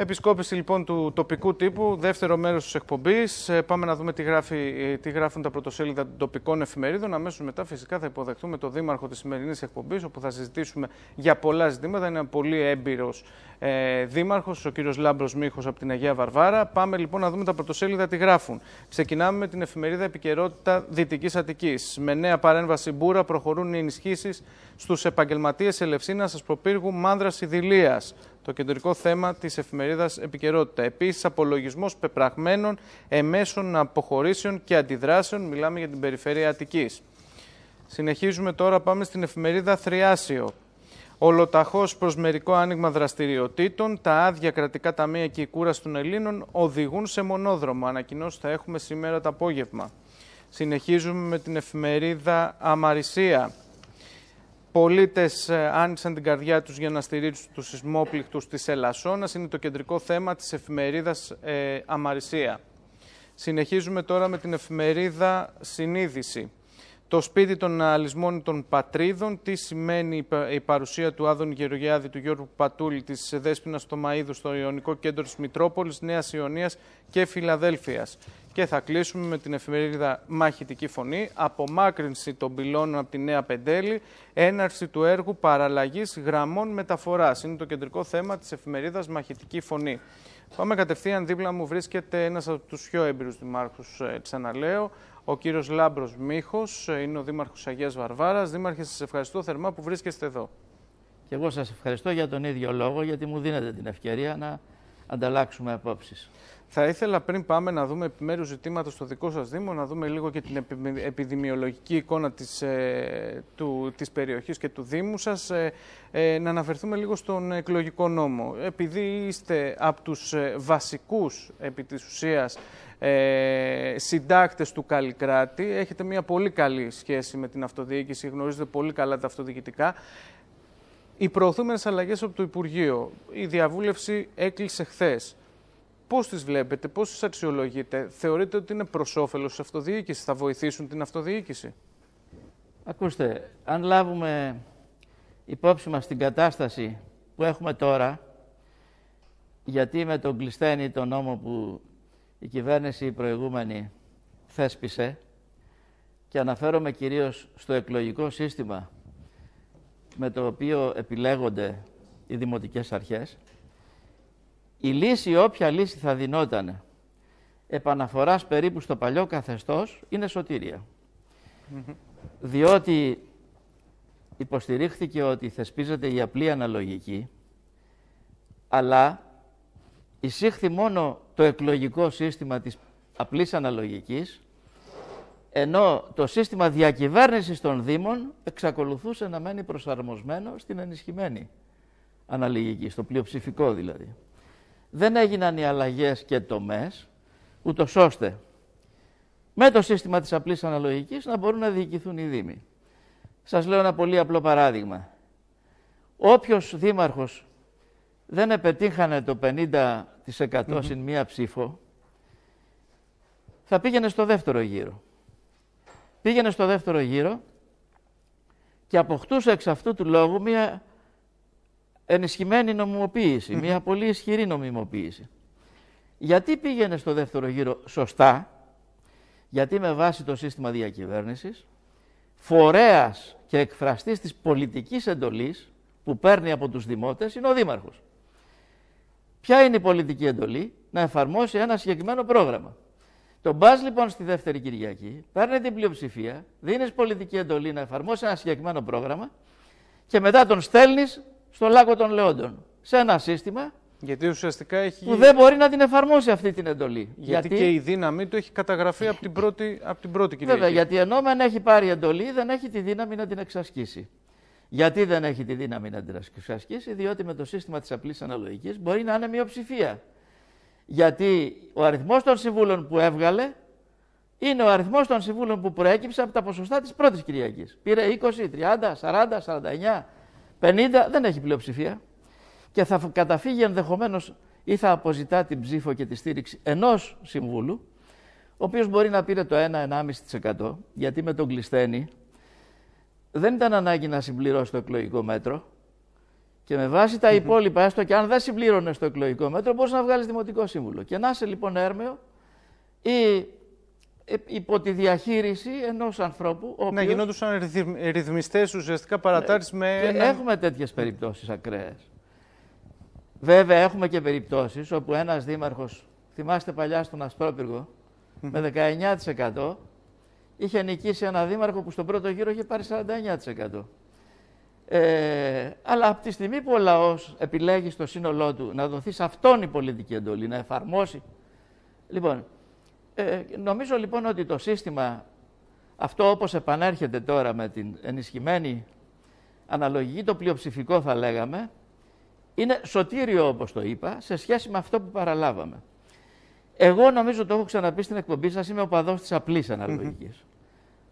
Επισκόπηση λοιπόν του τοπικού τύπου, δεύτερο μέρος της εκπομπής. Ε, πάμε να δούμε τι, γράφει, ε, τι γράφουν τα πρωτοσέλιδα των τοπικών εφημερίδων. Αμέσως μετά φυσικά θα υποδεχτούμε τον δήμαρχο της σημερινής εκπομπής, όπου θα συζητήσουμε για πολλά ζητήματα. Είναι ένα πολύ έμπειρος ε, δήμαρχος, ο κύριος Λάμπρος Μίχος από την Αγία Βαρβάρα. Πάμε λοιπόν να δούμε τα πρωτοσέλιδα τι γράφουν. Ξεκινάμε με την εφημερίδα Επικαιρότητα Δυτικής Αττικής. Με νέα παρέμβαση Μπούρα προχωρούν οι ενισχύσεις στους επαγγελματίες Ελευσίνας Ασπροπύργου Μάνδρας Ιδηλίας το κεντρικό θέμα της εφημερίδας Επικαιρότητα. Επίσης, απολογισμός πεπραγμένων εμέσων αποχωρήσεων και αντιδράσεων. Μιλάμε για την περιφέρεια Αττικής. Συνεχίζουμε τώρα, πάμε στην εφημερίδα Θριάσιο. Ολοταχώς προς μερικό άνοιγμα δραστηριοτήτων, τα άδεια κρατικά ταμεία και η κούραση των Ελλήνων οδηγούν σε μονόδρομο. Ανακοινώσεις θα έχουμε σήμερα το απόγευμα. Συνεχίζουμε με την εφημερίδα Αμαρισία. Πολίτες ε, άνοιξαν την καρδιά τους για να στηρίξουν τους σεισμόπληκτους της Ελασσόνα. Είναι το κεντρικό θέμα της εφημερίδας ε, Αμαρισία. Συνεχίζουμε τώρα με την εφημερίδα Συνείδηση. Το σπίτι των αλυσμόνιτων πατρίδων, τι σημαίνει η παρουσία του Άδων Γεωργιάδη, του Γιώργου Πατούλη, της Δέσποινας Μαΐδου στο Ιωνικό Κέντρο της Μητρόπολης, Νέας Ιωνίας και Φιλαδέλφειας. Και θα κλείσουμε με την εφημερίδα Μαχητική Φωνή, απομάκρυνση των πυλώνων από τη Νέα Πεντέλη, έναρξη του έργου παραλλαγής γραμμών μεταφοράς. Είναι το κεντρικό θέμα της εφημερίδας Μαχητική Φωνή. Πάμε κατευθείαν δίπλα μου βρίσκεται ένας από τους πιο έμπειρους δημάρχους, ε, ξαναλέω, ο κύριος Λάμπρος Μίχος, ε, είναι ο Δήμαρχος Αγίας Βαρβάρας. Δήμαρχε, σας ευχαριστώ θερμά που βρίσκεστε εδώ. Και εγώ σας ευχαριστώ για τον ίδιο λόγο, γιατί μου δίνετε την ευκαιρία να ανταλλάξουμε απόψεις. Θα ήθελα πριν πάμε να δούμε επιμέρους ζητήματα στο δικό σας Δήμο, να δούμε λίγο και την επιδημιολογική εικόνα της, ε, του, της περιοχής και του Δήμου σας, ε, ε, να αναφερθούμε λίγο στον εκλογικό νόμο. Επειδή είστε από τους ε, βασικούς, επί της ουσίας, ε, συντάκτες του Καλλικράτη, έχετε μια πολύ καλή σχέση με την αυτοδιοίκηση, γνωρίζετε πολύ καλά τα αυτοδιοικητικά. Οι προωθούμενες αλλαγές από το Υπουργείο, η διαβούλευση έκλεισε χθες. Πώς τις βλέπετε, πώς τις αξιολογείτε, θεωρείτε ότι είναι προς όφελος της αυτοδιοίκησης, θα βοηθήσουν την αυτοδιοίκηση; Ακούστε, αν λάβουμε υπόψη μας την κατάσταση που έχουμε τώρα, γιατί με τον κλειστένη τον νόμο που η κυβέρνηση η προηγούμενη θέσπισε και αναφέρομαι κυρίως στο εκλογικό σύστημα με το οποίο επιλέγονται οι δημοτικές αρχές, η λύση, όποια λύση θα δινόταν επαναφοράς περίπου στο παλιό καθεστώς, είναι σωτήρια. Διότι υποστηρίχθηκε ότι θεσπίζεται η απλή αναλογική, αλλά εισήχθη μόνο το εκλογικό σύστημα της απλής αναλογικής, ενώ το σύστημα διακυβέρνησης των Δήμων εξακολουθούσε να μένει προσαρμοσμένο στην ενισχυμένη αναλογική, στο πλειοψηφικό δηλαδή δεν έγιναν οι αλλαγές και τομές, ούτως ώστε με το σύστημα της απλής αναλογικής να μπορούν να διοικηθούν οι Δήμοι. Σας λέω ένα πολύ απλό παράδειγμα. Όποιος δήμαρχος δεν επετύχανε το 50% mm συν μία ψήφο, θα πήγαινε στο δεύτερο γύρο. Πήγαινε στο δεύτερο γύρο και αποκτούσε εξ αυτού του λόγου μία ενισχυμένη νομιμοποίηση, μια πολύ ισχυρή νομιμοποίηση. Γιατί πήγαινε στο δεύτερο γύρο σωστά, γιατί με βάση το σύστημα διακυβέρνησης, φορέας και εκφραστής της πολιτικής εντολής που παίρνει από τους δημότες είναι ο Δήμαρχος. Ποια είναι η πολιτική εντολή, να εφαρμόσει ένα συγκεκριμένο πρόγραμμα. Τον πα λοιπόν στη δεύτερη Κυριακή, παίρνει την πλειοψηφία, δίνεις πολιτική εντολή να εφαρμόσει ένα συγκεκριμένο πρόγραμμα και μετά τον στέλνεις στο λάκκο των Λεόντων. Σε ένα σύστημα γιατί ουσιαστικά έχει... που δεν μπορεί να την εφαρμόσει αυτή την εντολή. Γιατί, και η δύναμη του έχει καταγραφεί από την πρώτη, από την πρώτη Κυριακή. Βέβαια, γιατί ενώ δεν έχει πάρει εντολή, δεν έχει τη δύναμη να την εξασκήσει. Γιατί δεν έχει τη δύναμη να την εξασκήσει, διότι με το σύστημα της απλής αναλογικής μπορεί να είναι μειοψηφία. Γιατί ο αριθμός των συμβούλων που έβγαλε είναι ο αριθμός των συμβούλων που προέκυψε από τα ποσοστά της πρώτης Κυριακής. Πήρε 20, 30, 40, 49, 50, δεν έχει πλειοψηφία. Και θα καταφύγει ενδεχομένως ή θα αποζητά την ψήφο και τη στήριξη ενός συμβούλου, ο οποίος μπορεί να πήρε το 1-1,5% γιατί με τον κλεισθένη δεν ήταν ανάγκη να συμπληρώσει το εκλογικό μέτρο. Και με βάση τα υπόλοιπα, έστω και αν δεν συμπλήρωνες το εκλογικό μέτρο, μπορείς να βγάλεις δημοτικό σύμβουλο. Και να είσαι λοιπόν έρμεο ή ε, υπό τη διαχείριση ενός ανθρώπου. Ο να γινόντουσαν ρυθμιστές ουσιαστικά παρατάρσει με. Ένα... Έχουμε τέτοιες περιπτώσεις ακραίες. Βέβαια, έχουμε και περιπτώσεις όπου ένας δήμαρχος, θυμάστε παλιά στον Ασπρόπυργο, με 19% είχε νικήσει ένα δήμαρχο που στον πρώτο γύρο είχε πάρει 49%. Ε, αλλά από τη στιγμή που ο λαός επιλέγει στο σύνολό του να δοθεί σε αυτόν η πολιτική εντολή, να εφαρμόσει. Λοιπόν, ε, νομίζω λοιπόν ότι το σύστημα αυτό όπως επανέρχεται τώρα με την ενισχυμένη αναλογική, το πλειοψηφικό θα λέγαμε, είναι σωτήριο όπως το είπα, σε σχέση με αυτό που παραλάβαμε. Εγώ νομίζω το έχω ξαναπεί στην εκπομπή σας, είμαι ο παδός της απλής αναλογικής.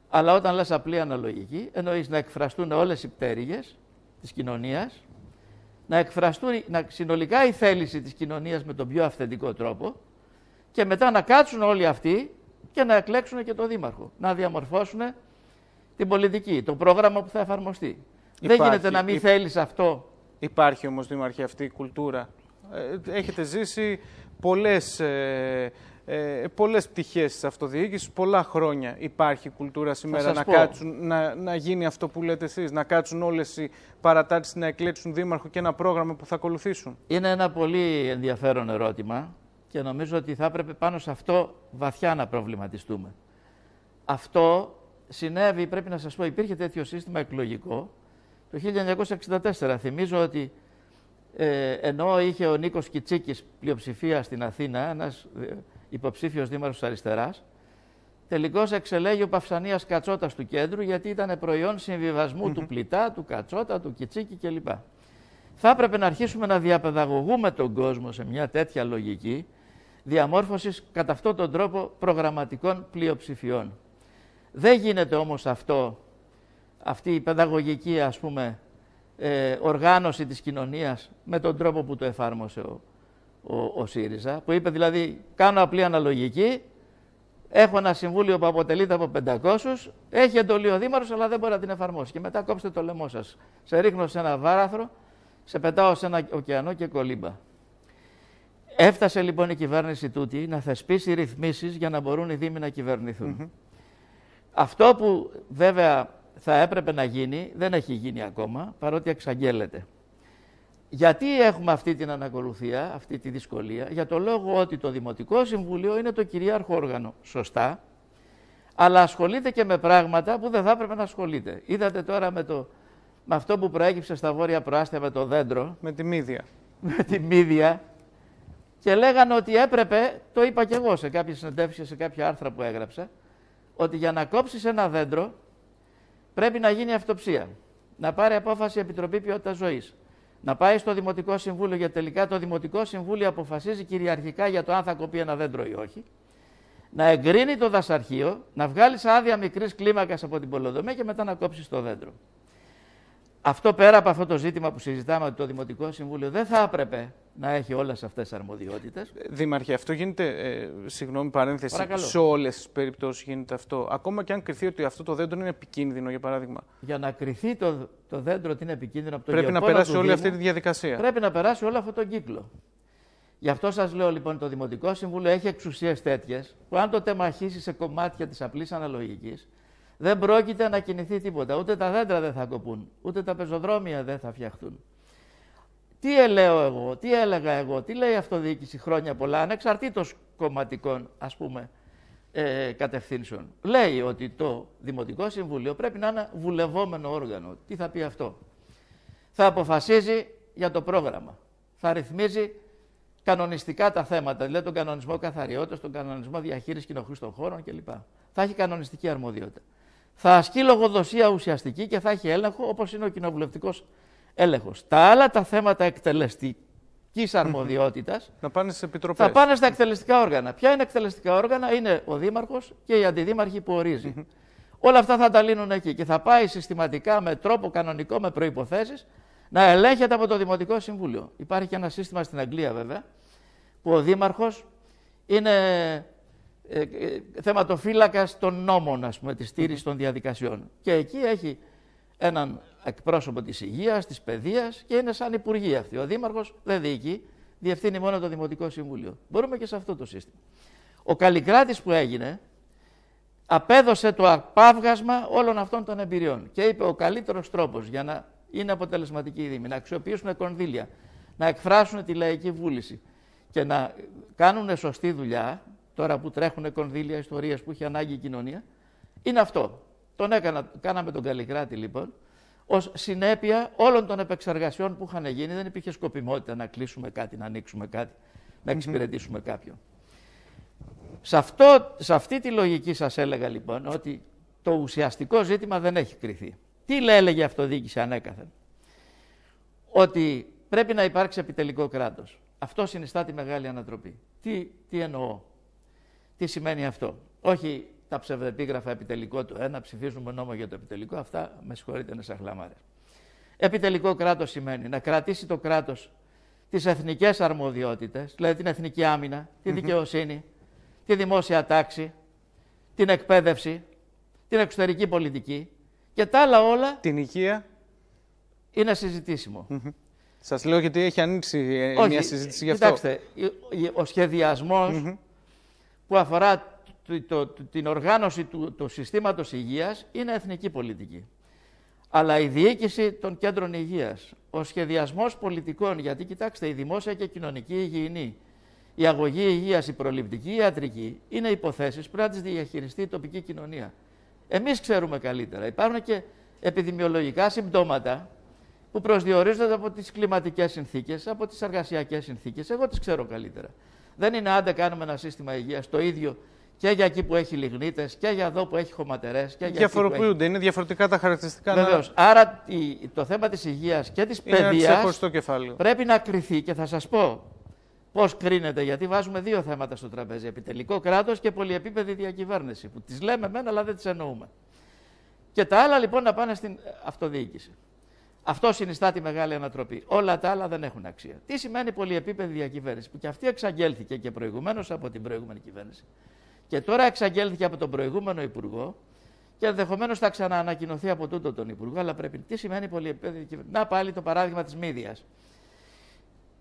Αλλά όταν λες απλή αναλογική, εννοείς να εκφραστούν όλες οι πτέρυγες της κοινωνίας, να εκφραστούν να, συνολικά η θέληση της κοινωνίας με τον πιο αυθεντικό τρόπο και μετά να κάτσουν όλοι αυτοί και να εκλέξουν και τον Δήμαρχο, να διαμορφώσουν την πολιτική, το πρόγραμμα που θα εφαρμοστεί. δεν γίνεται να μην υ... θέλεις αυτό. Υπάρχει όμως, Δήμαρχε, αυτή η κουλτούρα. Ε, έχετε ζήσει πολλές ε, ε, πολλές πτυχές της αυτοδιοίκησης, πολλά χρόνια υπάρχει κουλτούρα σήμερα να, κάτσουν, να, να γίνει αυτό που λέτε εσείς, να κάτσουν όλες οι παρατάξεις να εκλέξουν δήμαρχο και ένα πρόγραμμα που θα ακολουθήσουν. Είναι ένα πολύ ενδιαφέρον ερώτημα και νομίζω ότι θα έπρεπε πάνω σε αυτό βαθιά να προβληματιστούμε. Αυτό συνέβη, πρέπει να σας πω, υπήρχε τέτοιο σύστημα εκλογικό το 1964. Θυμίζω ότι ε, ενώ είχε ο Νίκος Κιτσίκης πλειοψηφία στην Αθήνα, ένας ε, υποψήφιος δήμαρχος αριστεράς. Τελικώς εξελέγει ο Παυσανίας Κατσότας του κέντρου, γιατί ήταν προϊόν του Πλητά, του Κατσότα, του Κιτσίκη κλπ. Θα έπρεπε να αρχίσουμε να διαπαιδαγωγούμε τον κόσμο σε μια τέτοια λογική διαμόρφωσης κατά αυτόν τον τρόπο προγραμματικών πλειοψηφιών. Δεν γίνεται όμως αυτό, αυτή η παιδαγωγική ας πούμε ε, οργάνωση της κοινωνίας με τον τρόπο που το εφάρμοσε ο, ο, ο ΣΥΡΙΖΑ, που είπε δηλαδή κάνω απλή αναλογική, έχω ένα συμβούλιο που αποτελείται από 500, έχει εντολή ο Δήμαρχος αλλά δεν μπορεί να την εφαρμόσει και μετά κόψτε το λαιμό σας. Σε ρίχνω σε ένα βάραθρο, σε πετάω σε ένα ωκεανό και κολύμπα. Έφτασε λοιπόν η κυβέρνηση τούτη να θεσπίσει ρυθμίσεις για να μπορούν οι Δήμοι να κυβερνηθούν. Αυτό που βέβαια θα έπρεπε να γίνει, δεν έχει γίνει ακόμα, παρότι εξαγγέλλεται. Γιατί έχουμε αυτή την ανακολουθία, αυτή τη δυσκολία, για το λόγο ότι το Δημοτικό Συμβουλίο είναι το κυρίαρχο όργανο, σωστά, αλλά ασχολείται και με πράγματα που δεν θα έπρεπε να ασχολείται. Είδατε τώρα με, το, με αυτό που προέκυψε στα βόρεια προάστια με το δέντρο. Με τη μύδια. Με τη μύδια. Και λέγανε ότι έπρεπε, το είπα και εγώ σε κάποιες συνεντεύξεις, σε κάποια άρθρα που έγραψα, ότι για να κόψεις ένα δέντρο πρέπει να γίνει αυτοψία. Να πάρει απόφαση η Επιτροπή Ποιότητας Ζωής να πάει στο Δημοτικό Συμβούλιο γιατί τελικά το Δημοτικό Συμβούλιο αποφασίζει κυριαρχικά για το αν θα κοπεί ένα δέντρο ή όχι. Να εγκρίνει το δασαρχείο, να βγάλεις άδεια μικρής κλίμακας από την πολεοδομία και μετά να κόψεις το δέντρο. Αυτό πέρα από αυτό το ζήτημα που συζητάμε ότι το Δημοτικό Συμβούλιο δεν θα έπρεπε να έχει όλες αυτές τις αρμοδιότητες. Δήμαρχε, αυτό γίνεται, ε, συγγνώμη παρένθεση, Παρακαλώ. σε όλες τις περιπτώσεις γίνεται αυτό. Ακόμα και αν κρυθεί ότι αυτό το δέντρο είναι επικίνδυνο, για παράδειγμα. Για να κρυθεί το, το δέντρο ότι είναι επικίνδυνο από τον Πρέπει να γεωπόνο περάσει του όλη Δήμου, αυτή τη διαδικασία. Πρέπει να περάσει όλο αυτό τον κύκλο. Γι' αυτό σας λέω λοιπόν το Δημοτικό Συμβούλιο έχει εξουσίες τέτοιες που αν το τεμαχίσει σε κομμάτια της απλής αναλογικής, δεν πρόκειται να κινηθεί τίποτα. Ούτε τα δέντρα δεν θα κοπούν, ούτε τα πεζοδρόμια δεν θα φτιαχτούν. Τι ελέω εγώ, τι έλεγα εγώ, τι λέει η αυτοδιοίκηση χρόνια πολλά, ανεξαρτήτως κομματικών ας πούμε ε, κατευθύνσεων. Λέει ότι το Δημοτικό Συμβούλιο πρέπει να είναι βουλευόμενο όργανο. Τι θα πει αυτό; Θα αποφασίζει για το πρόγραμμα. Θα ρυθμίζει κανονιστικά τα θέματα, δηλαδή τον κανονισμό καθαριότητας, τον κανονισμό διαχείρισης κοινοχρήστων χώρων κλπ. Θα έχει κανονιστική αρμοδιότητα. Θα ασκεί λογοδοσία ουσιαστική και θα έχει έλεγχο όπως είναι ο κοινοβουλευτικός έλεγχος. Τα άλλα τα θέματα εκτελεστικής αρμοδιότητας Να πάνε στι επιτροπές. θα πάνε στα εκτελεστικά όργανα. Ποια είναι εκτελεστικά όργανα, είναι ο Δήμαρχος και οι αντιδήμαρχοι που ορίζει. Όλα αυτά θα τα λύνουν εκεί και θα πάει συστηματικά με τρόπο κανονικό, με προποθέσει, να ελέγχεται από το Δημοτικό Συμβούλιο. Υπάρχει και ένα σύστημα στην Αγγλία βέβαια, που ο Δήμαρχος είναι ε, ε, θεματοφύλακας των νόμων, ας πούμε, της στήριξη των διαδικασιών. Και εκεί έχει έναν εκπρόσωπο της υγείας, της παιδείας και είναι σαν υπουργοί αυτοί. Ο Δήμαρχος δεν διοικεί, διευθύνει μόνο το Δημοτικό Συμβούλιο. Μπορούμε και σε αυτό το σύστημα. Ο Καλλικράτης που έγινε απέδωσε το απάβγασμα όλων αυτών των εμπειριών και είπε ο καλύτερος τρόπος για να είναι αποτελεσματική η Δήμη, να αξιοποιήσουν κονδύλια, να εκφράσουν τη λαϊκή βούληση και να κάνουν σωστή δουλειά, τώρα που τρέχουν κονδύλια, ιστορίες που έχει ανάγκη η κοινωνία, είναι αυτό. Τον έκανα, κάναμε τον Καλλικράτη λοιπόν, ως συνέπεια όλων των επεξεργασιών που είχαν γίνει. Δεν υπήρχε σκοπιμότητα να κλείσουμε κάτι, να ανοίξουμε κάτι, να εξυπηρετήσουμε κάποιον. Σε, αυτό, σε αυτή τη λογική σας έλεγα λοιπόν ότι το ουσιαστικό ζήτημα δεν έχει κρυθεί. Τι λέει έλεγε η αυτοδιοίκηση ανέκαθεν; Ότι πρέπει να υπάρξει επιτελικό κράτος. Αυτό συνιστά τη μεγάλη ανατροπή. Τι, τι εννοώ; Τι σημαίνει αυτό; Όχι τα ψευδεπίγραφα επιτελικό του ένα, ψηφίζουμε νόμο για το επιτελικό, αυτά με συγχωρείτε είναι σαν χλαμάρες. Επιτελικό κράτος σημαίνει να κρατήσει το κράτος τις εθνικές αρμοδιότητες, δηλαδή την εθνική άμυνα, τη δικαιοσύνη, τη δημόσια τάξη, την εκπαίδευση, την εξωτερική πολιτική και τα άλλα όλα Την υγεία. είναι συζητήσιμο. Σας λέω γιατί έχει ανοίξει ε, Όχι, μια συζήτηση γι' αυτό. Κοιτάξτε, η- ο σχεδιασμος που αφορά το- το- το- την οργάνωση του, του συστήματος υγείας είναι εθνική πολιτική. Αλλά η διοίκηση των κέντρων υγείας, ο σχεδιασμός πολιτικών, γιατί κοιτάξτε η δημόσια και κοινωνική υγιεινή, η αγωγή υγείας, η προληπτική ιατρική, είναι υποθέσεις που πρέπει να τις διαχειριστεί η τοπική κοινωνία. Εμείς ξέρουμε καλύτερα. Υπάρχουν και επιδημιολογικά συμπτώματα που προσδιορίζονται από τις κλιματικές συνθήκες, από τις εργασιακές συνθήκες. Εγώ τις ξέρω καλύτερα. Δεν είναι άντε κάνουμε ένα σύστημα υγείας το ίδιο και για εκεί που έχει λιγνίτες και για εδώ που έχει χωματερές και για εκεί που έχει... Διαφοροποιούνται, είναι διαφορετικά τα χαρακτηριστικά. να- Βεβαίως. Άρα η- το θέμα της υγείας και της Είναι ένα παιδείας ξεχωριστό κεφάλαιο. πρέπει να κρυθεί και θα σας πω πώς κρίνεται, γιατί βάζουμε δύο θέματα στο τραπέζι. Επιτελικό κράτος και πολυεπίπεδη διακυβέρνηση, που τις λέμε μεν αλλά δεν τις εννοούμε. Και τα άλλα λοιπόν να πάνε στην αυτοδιοίκηση. Αυτό συνιστά τη μεγάλη ανατροπή. Όλα τα άλλα δεν έχουν αξία. Τι σημαίνει πολυεπίπεδη διακυβέρνηση, που και αυτή εξαγγέλθηκε και προηγουμένως από την προηγούμενη κυβέρνηση. Και τώρα εξαγγέλθηκε από τον προηγούμενο Υπουργό και ενδεχομένως θα ξαναανακοινωθεί από τούτο τον Υπουργό. Αλλά πρέπει. Τι σημαίνει πολυεπίπεδη διακυβέρνηση. Να πάλι το παράδειγμα της Μύδιας.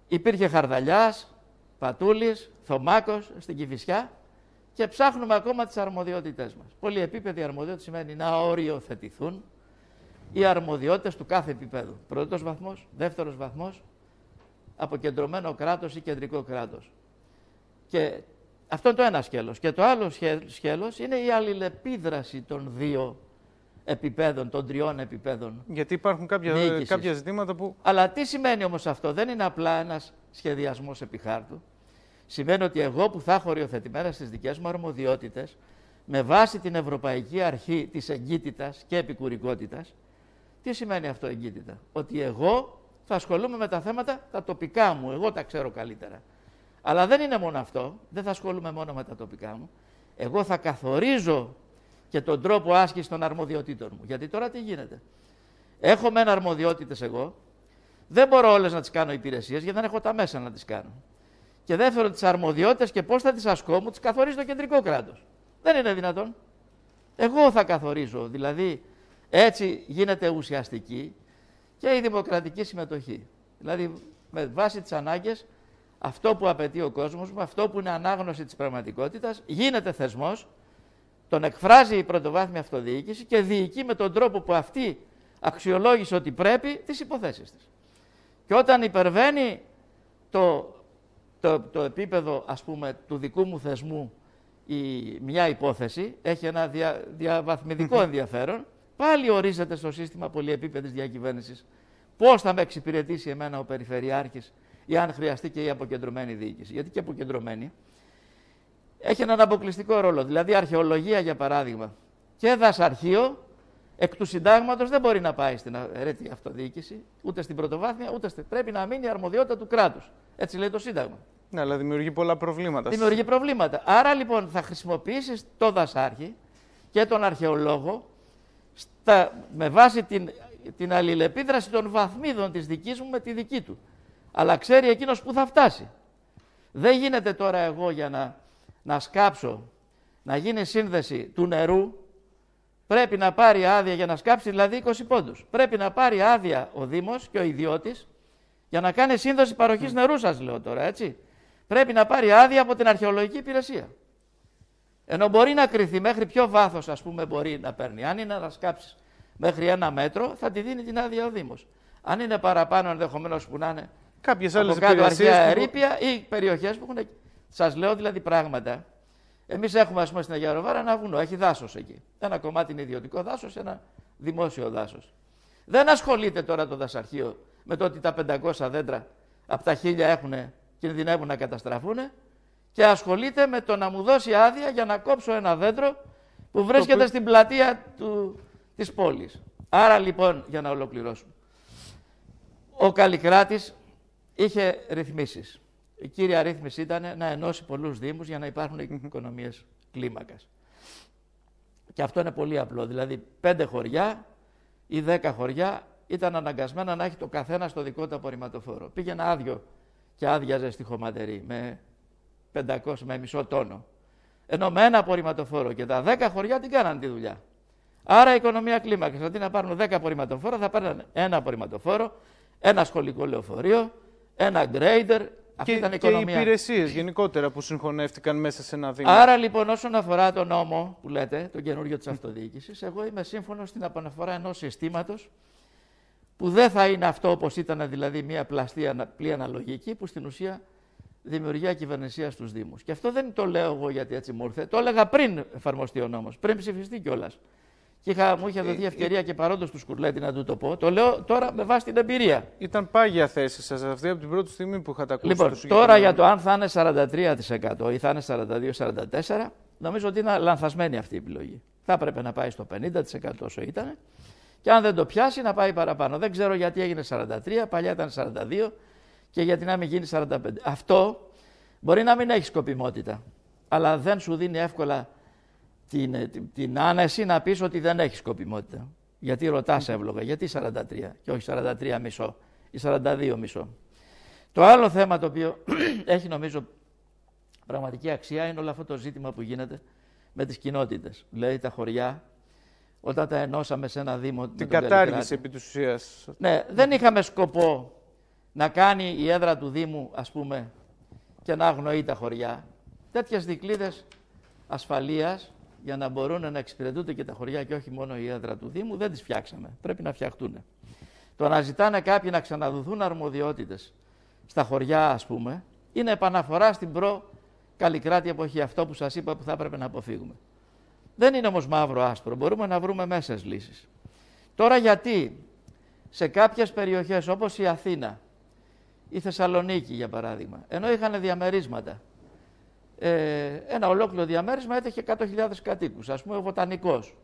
Υπήρχε Χαρδαλιάς, Πατούλης, Θωμάκος στην Κηφισιά και ψάχνουμε ακόμα τις αρμοδιότητές μας. Πολυεπίπεδη αρμοδιότητα σημαίνει να οριοθετηθούν οι αρμοδιότητες του κάθε επίπεδου. Πρώτος βαθμός, δεύτερος βαθμός, αποκεντρωμένο κράτος ή κεντρικό κράτος. Και αυτό είναι το ένα σκέλος. Και το άλλο σχέ- σκέλος είναι η αλληλεπίδραση των δύο επιπέδων, των τριών επιπέδων Γιατί υπάρχουν κάποια, Διοίκησης. κάποια ζητήματα που αλλά τι σημαίνει όμως αυτό, δεν είναι απλά ένας σχεδιασμός επί χάρτου. Σημαίνει ότι εγώ που θα έχω οριοθετημένα στις δικές μου αρμοδιότητες, με βάση την Ευρωπαϊκή Αρχή της εγκύτητας και επικουρικότητας, τι σημαίνει αυτό εγκύτητα; Ότι εγώ θα ασχολούμαι με τα θέματα τα τοπικά μου, εγώ τα ξέρω καλύτερα. Αλλά δεν είναι μόνο αυτό, δεν θα ασχολούμαι μόνο με τα τοπικά μου. Εγώ θα καθορίζω και τον τρόπο άσκησης των αρμοδιοτήτων μου. Γιατί τώρα τι γίνεται; Έχω μεν αρμοδιότητες εγώ, δεν μπορώ όλες να τις κάνω υπηρεσίες γιατί δεν έχω τα μέσα να τις κάνω. Και δεύτερον, τις αρμοδιότητες και πώς θα τις ασκώ μου τις καθορίζει το κεντρικό κράτος. Δεν είναι δυνατόν. Εγώ θα καθορίζω. Δηλαδή, έτσι γίνεται ουσιαστική και η δημοκρατική συμμετοχή. Δηλαδή, με βάση τις ανάγκες, αυτό που απαιτεί ο κόσμος μου, αυτό που είναι ανάγνωση της πραγματικότητας, γίνεται θεσμός, τον εκφράζει η πρωτοβάθμια αυτοδιοίκηση και διοικεί με τον τρόπο που αυτή αξιολόγησε ότι πρέπει τις υποθέσεις της. Και όταν υπερβαίνει το, το, το επίπεδο ας πούμε του δικού μου θεσμού η, μια υπόθεση, έχει ένα δια, διαβαθμιδικό ενδιαφέρον, πάλι ορίζεται στο σύστημα πολυεπίπεδης διακυβέρνησης πώς θα με εξυπηρετήσει εμένα ο Περιφερειάρχης ή αν χρειαστεί και η αποκεντρωμένη διοίκηση. Γιατί και αποκεντρωμένη έχει έναν αποκλειστικό ρόλο. Δηλαδή αρχαιολογία για παράδειγμα και δασαρχείο εκ του συντάγματος δεν μπορεί να πάει στην αιρέτη αυτοδιοίκηση, ούτε στην πρωτοβάθμια, ούτε στην. Πρέπει να μείνει η αρμοδιότητα του κράτους. Έτσι λέει το Σύνταγμα. Ναι, αλλά δημιουργεί πολλά προβλήματα. Δημιουργεί προβλήματα. Άρα λοιπόν θα χρησιμοποιήσεις το δασάρχη και τον αρχαιολόγο στα, με βάση την, την αλληλεπίδραση των βαθμίδων της δικής μου με τη δική του. Αλλά ξέρει εκείνος που θα φτάσει. Δεν γίνεται τώρα εγώ για να, να σκάψω, να γίνει σύνδεση του νερού Πρέπει να πάρει άδεια για να σκάψει δηλαδή 20 πόντους. Πρέπει να πάρει άδεια ο Δήμος και ο ιδιώτης για να κάνει σύνδεση παροχής νερού σας λέω τώρα έτσι. Πρέπει να πάρει άδεια από την αρχαιολογική υπηρεσία. Ενώ μπορεί να κρυθεί μέχρι ποιο βάθος ας πούμε μπορεί να παίρνει. Αν είναι να σκάψεις μέχρι ένα μέτρο θα τη δίνει την άδεια ο Δήμος. Αν είναι παραπάνω ενδεχομένως που να είναι Κάποιες άλλες κάτω αρχαία ερήπια ή περιοχές που έχουν... Σας λέω δηλαδή πράγματα Εμείς έχουμε, ας πούμε, στην Αγία Ροβάρα ένα βουνό, έχει δάσος εκεί. Ένα κομμάτι είναι ιδιωτικό δάσος, ένα δημόσιο δάσος. Δεν ασχολείται τώρα το δασαρχείο με το ότι τα 500 δέντρα από τα χίλια έχουν, κινδυνεύουν να καταστραφούν και ασχολείται με το να μου δώσει άδεια για να κόψω ένα δέντρο που βρίσκεται στην πλατεία του, της πόλης. Άρα λοιπόν, για να ολοκληρώσουμε, ο Καλλικράτης είχε ρυθμίσεις. Η κύρια ρύθμιση ήταν να ενώσει πολλούς Δήμους για να υπάρχουν οικονομίες κλίμακας. Και αυτό είναι πολύ απλό. Δηλαδή, πέντε χωριά ή δέκα χωριά ήταν αναγκασμένα να έχει το καθένα στο δικό του απορριμματοφόρο. Πήγαινε άδειο και άδειαζε στη χωματερή με 500 με μισό τόνο. Ενώ με ένα απορριμματοφόρο και τα 10 χωριά την κάνανε τη δουλειά. Άρα η οικονομία κλίμακα. Αντί να πάρουν 10 απορριμματοφόρο, θα παίρνουν ένα απορριμματοφόρο, ένα σχολικό λεωφορείο, ένα γκρέιντερ, αυτή και, ήταν η και οι υπηρεσίες γενικότερα που συγχωνεύτηκαν μέσα σε ένα δίκτυο. Άρα λοιπόν, όσον αφορά τον νόμο που λέτε, τον καινούριο της αυτοδιοίκησης, εγώ είμαι σύμφωνος στην επαναφορά ενός συστήματος που δεν θα είναι αυτό όπως ήταν δηλαδή μια πλαστή απλή αναλογική, που στην ουσία δημιουργεί ακυβερνησία στους Δήμους. Και αυτό δεν το λέω εγώ γιατί έτσι μου ήρθε. Το έλεγα πριν εφαρμοστεί ο νόμος, πριν ψηφιστεί κιόλας και είχα, μου είχε δοθεί ε, ευκαιρία και παρόντος του Σκουρλέτη να του το πω. Το λέω τώρα με βάση την εμπειρία. Ήταν πάγια θέση σας αυτή από την πρώτη στιγμή που είχατε ακούσει. Λοιπόν, τώρα για το αν θα είναι 43% ή θα είναι 42-44%, νομίζω ότι είναι λανθασμένη αυτή η επιλογή. Θα έπρεπε να πάει στο 50% όσο ήταν. Και αν δεν το πιάσει, να πάει παραπάνω. Δεν ξέρω γιατί έγινε 43, παλιά ήταν 42 και γιατί να μην γίνει 45. Αυτό μπορεί να μην έχει σκοπιμότητα, αλλά δεν σου δίνει εύκολα την, την, την άνεση να πεις ότι δεν έχει σκοπιμότητα. Γιατί ρωτάς εύλογα, γιατί 43 και όχι 43 μισό ή 42 μισό. Το άλλο θέμα το οποίο έχει νομίζω πραγματική αξία είναι όλο αυτό το ζήτημα που γίνεται με τις κοινότητες. Δηλαδή τα χωριά, όταν τα ενώσαμε σε ένα δήμο... Την κατάργηση επί της ουσίας. Ναι, δεν είχαμε σκοπό να κάνει η έδρα του Δήμου, ας πούμε, και να αγνοεί τα χωριά. Τέτοιες δικλείδες ασφαλείας για να μπορούν να εξυπηρετούνται και τα χωριά και όχι μόνο η έδρα του Δήμου, δεν τις φτιάξαμε. Πρέπει να φτιαχτούν. Το να ζητάνε κάποιοι να ξαναδοθούν αρμοδιότητες στα χωριά, ας πούμε, είναι επαναφορά στην προ καλλικράτη εποχή. Αυτό που σας είπα που θα έπρεπε να αποφύγουμε. Δεν είναι όμως μαύρο-άσπρο. Μπορούμε να βρούμε μέσες λύσεις. Τώρα γιατί σε κάποιες περιοχές όπως η Αθήνα, η Θεσσαλονίκη για παράδειγμα, ενώ είχαν διαμερίσματα ε, ένα ολόκληρο διαμέρισμα έτυχε 100.000 κατοίκους, ας πούμε ο Βοτανικός.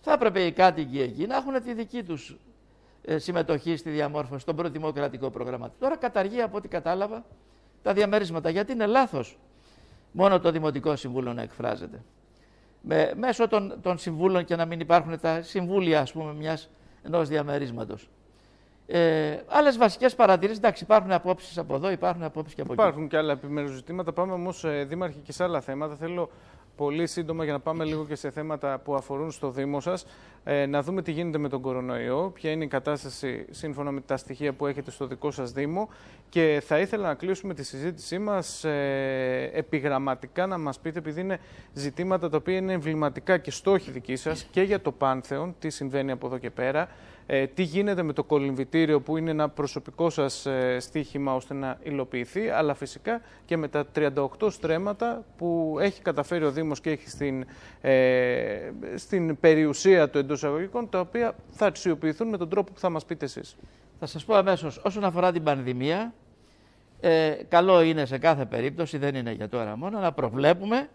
Θα έπρεπε οι κάτοικοι εκεί να έχουν τη δική τους ε, συμμετοχή στη διαμόρφωση των προδημοκρατικό προγραμμάτων. Τώρα καταργεί από ό,τι κατάλαβα τα διαμέρισματα, γιατί είναι λάθος μόνο το Δημοτικό Συμβούλιο να εκφράζεται. Με, μέσω των, των συμβούλων και να μην υπάρχουν τα συμβούλια ας πούμε, μιας ενός διαμερίσματος. Ε, Άλλες βασικές παρατηρήσεις, εντάξει, υπάρχουν απόψεις από εδώ, υπάρχουν απόψεις και από εκεί. Υπάρχουν και άλλα επιμέρους ζητήματα. Πάμε όμως, ε, Δήμαρχε, και σε άλλα θέματα. Θέλω πολύ σύντομα για να πάμε λίγο και σε θέματα που αφορούν στο Δήμο σας. Ε, να δούμε τι γίνεται με τον κορονοϊό, ποια είναι η κατάσταση σύμφωνα με τα στοιχεία που έχετε στο δικό σας Δήμο. Και θα ήθελα να κλείσουμε τη συζήτησή μας ε, επιγραμματικά να μας πείτε, επειδή είναι ζητήματα τα οποία είναι εμβληματικά και στόχοι δικοί σας και για το Πάνθεον, τι συμβαίνει από εδώ και πέρα ε, τι γίνεται με το κολυμβητήριο που είναι ένα προσωπικό σας ε, στίχημα ώστε να υλοποιηθεί, αλλά φυσικά και με τα 38 στρέμματα που έχει καταφέρει ο Δήμος και έχει στην, ε, στην περιουσία του εντό αγωγικών, τα οποία θα αξιοποιηθούν με τον τρόπο που θα μας πείτε εσείς. Θα σας πω αμέσως, όσον αφορά την πανδημία, ε, καλό είναι σε κάθε περίπτωση, δεν είναι για τώρα μόνο, να προβλέπουμε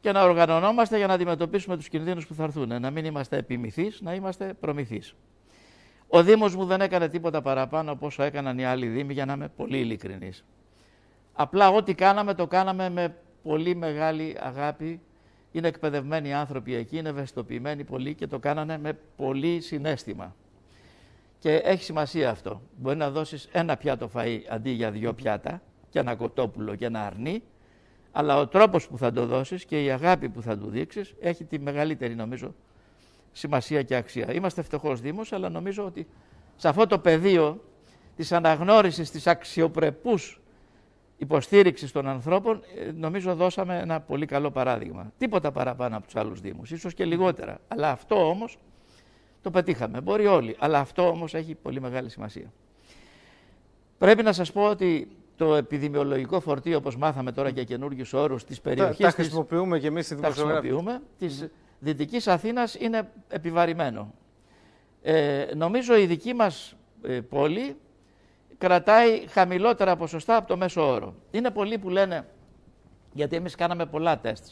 και να οργανωνόμαστε για να αντιμετωπίσουμε τους κινδύνους που θα έρθουν. Να μην είμαστε επιμηθείς, να είμαστε προμηθείς. Ο Δήμος μου δεν έκανε τίποτα παραπάνω από όσο έκαναν οι άλλοι Δήμοι, για να είμαι πολύ ειλικρινής. Απλά ό,τι κάναμε, το κάναμε με πολύ μεγάλη αγάπη. Είναι εκπαιδευμένοι άνθρωποι εκεί, είναι ευαισθητοποιημένοι πολύ και το κάνανε με πολύ συνέστημα. Και έχει σημασία αυτό. Μπορεί να δώσεις ένα πιάτο φαΐ αντί για δύο πιάτα και ένα κοτόπουλο και ένα αρνί αλλά ο τρόπος που θα το δώσεις και η αγάπη που θα του δείξεις έχει τη μεγαλύτερη νομίζω σημασία και αξία. Είμαστε φτωχός Δήμος, αλλά νομίζω ότι σε αυτό το πεδίο της αναγνώρισης της αξιοπρεπούς υποστήριξης των ανθρώπων ε, νομίζω δώσαμε ένα πολύ καλό παράδειγμα. Τίποτα παραπάνω από τους άλλους Δήμους, ίσως και λιγότερα. Αλλά αυτό όμως το πετύχαμε. Μπορεί όλοι, αλλά αυτό όμως έχει πολύ μεγάλη σημασία. Πρέπει να σας πω ότι το επιδημιολογικό φορτίο, όπως μάθαμε τώρα για καινούργιου όρους της περιοχής... Τα, τα χρησιμοποιούμε και εμείς στη δημοσιογραφία. Τα χρησιμοποιούμε. Της Δυτικής Αθήνας είναι επιβαρημένο. Ε, νομίζω η δική μας ε, πόλη κρατάει χαμηλότερα ποσοστά από το μέσο όρο. Είναι πολλοί που λένε, γιατί εμείς κάναμε πολλά τεστ.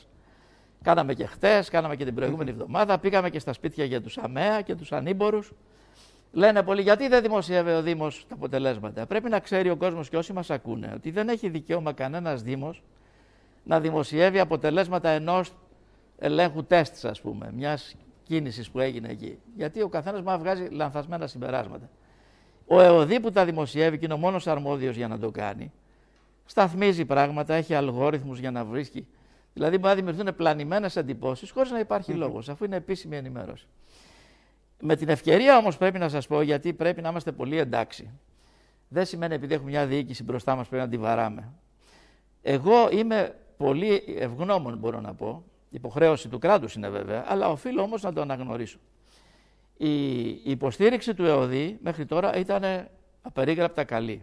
Κάναμε και χτες, κάναμε και την προηγούμενη εβδομάδα, πήγαμε και στα σπίτια για τους ΑΜΕΑ και τους ανήμπορους. Λένε πολλοί, γιατί δεν δημοσιεύει ο Δήμος τα αποτελέσματα. Πρέπει να ξέρει ο κόσμος και όσοι μας ακούνε ότι δεν έχει δικαίωμα κανένας Δήμος να δημοσιεύει αποτελέσματα ενός ελέγχου τεστ, ας πούμε, μιας κίνησης που έγινε εκεί. Γιατί ο καθένας μα βγάζει λανθασμένα συμπεράσματα. Ο ΕΟΔΗ που τα δημοσιεύει και είναι ο μόνος αρμόδιος για να το κάνει, σταθμίζει πράγματα, έχει αλγόριθμους για να βρίσκει. Δηλαδή, μπορεί να δημιουργηθούν πλανημένες εντυπώσεις χωρίς να υπάρχει λόγος, αφού είναι επίσημη ενημέρωση. Με την ευκαιρία όμως πρέπει να σας πω, γιατί πρέπει να είμαστε πολύ εντάξει. Δεν σημαίνει επειδή έχουμε μια διοίκηση μπροστά μας πρέπει να τη βαράμε. Εγώ είμαι πολύ ευγνώμων, μπορώ να πω. Υποχρέωση του κράτους είναι βέβαια, αλλά οφείλω όμως να το αναγνωρίσω. Η υποστήριξη του ΕΟΔΗ μέχρι τώρα ήταν απερίγραπτα καλή.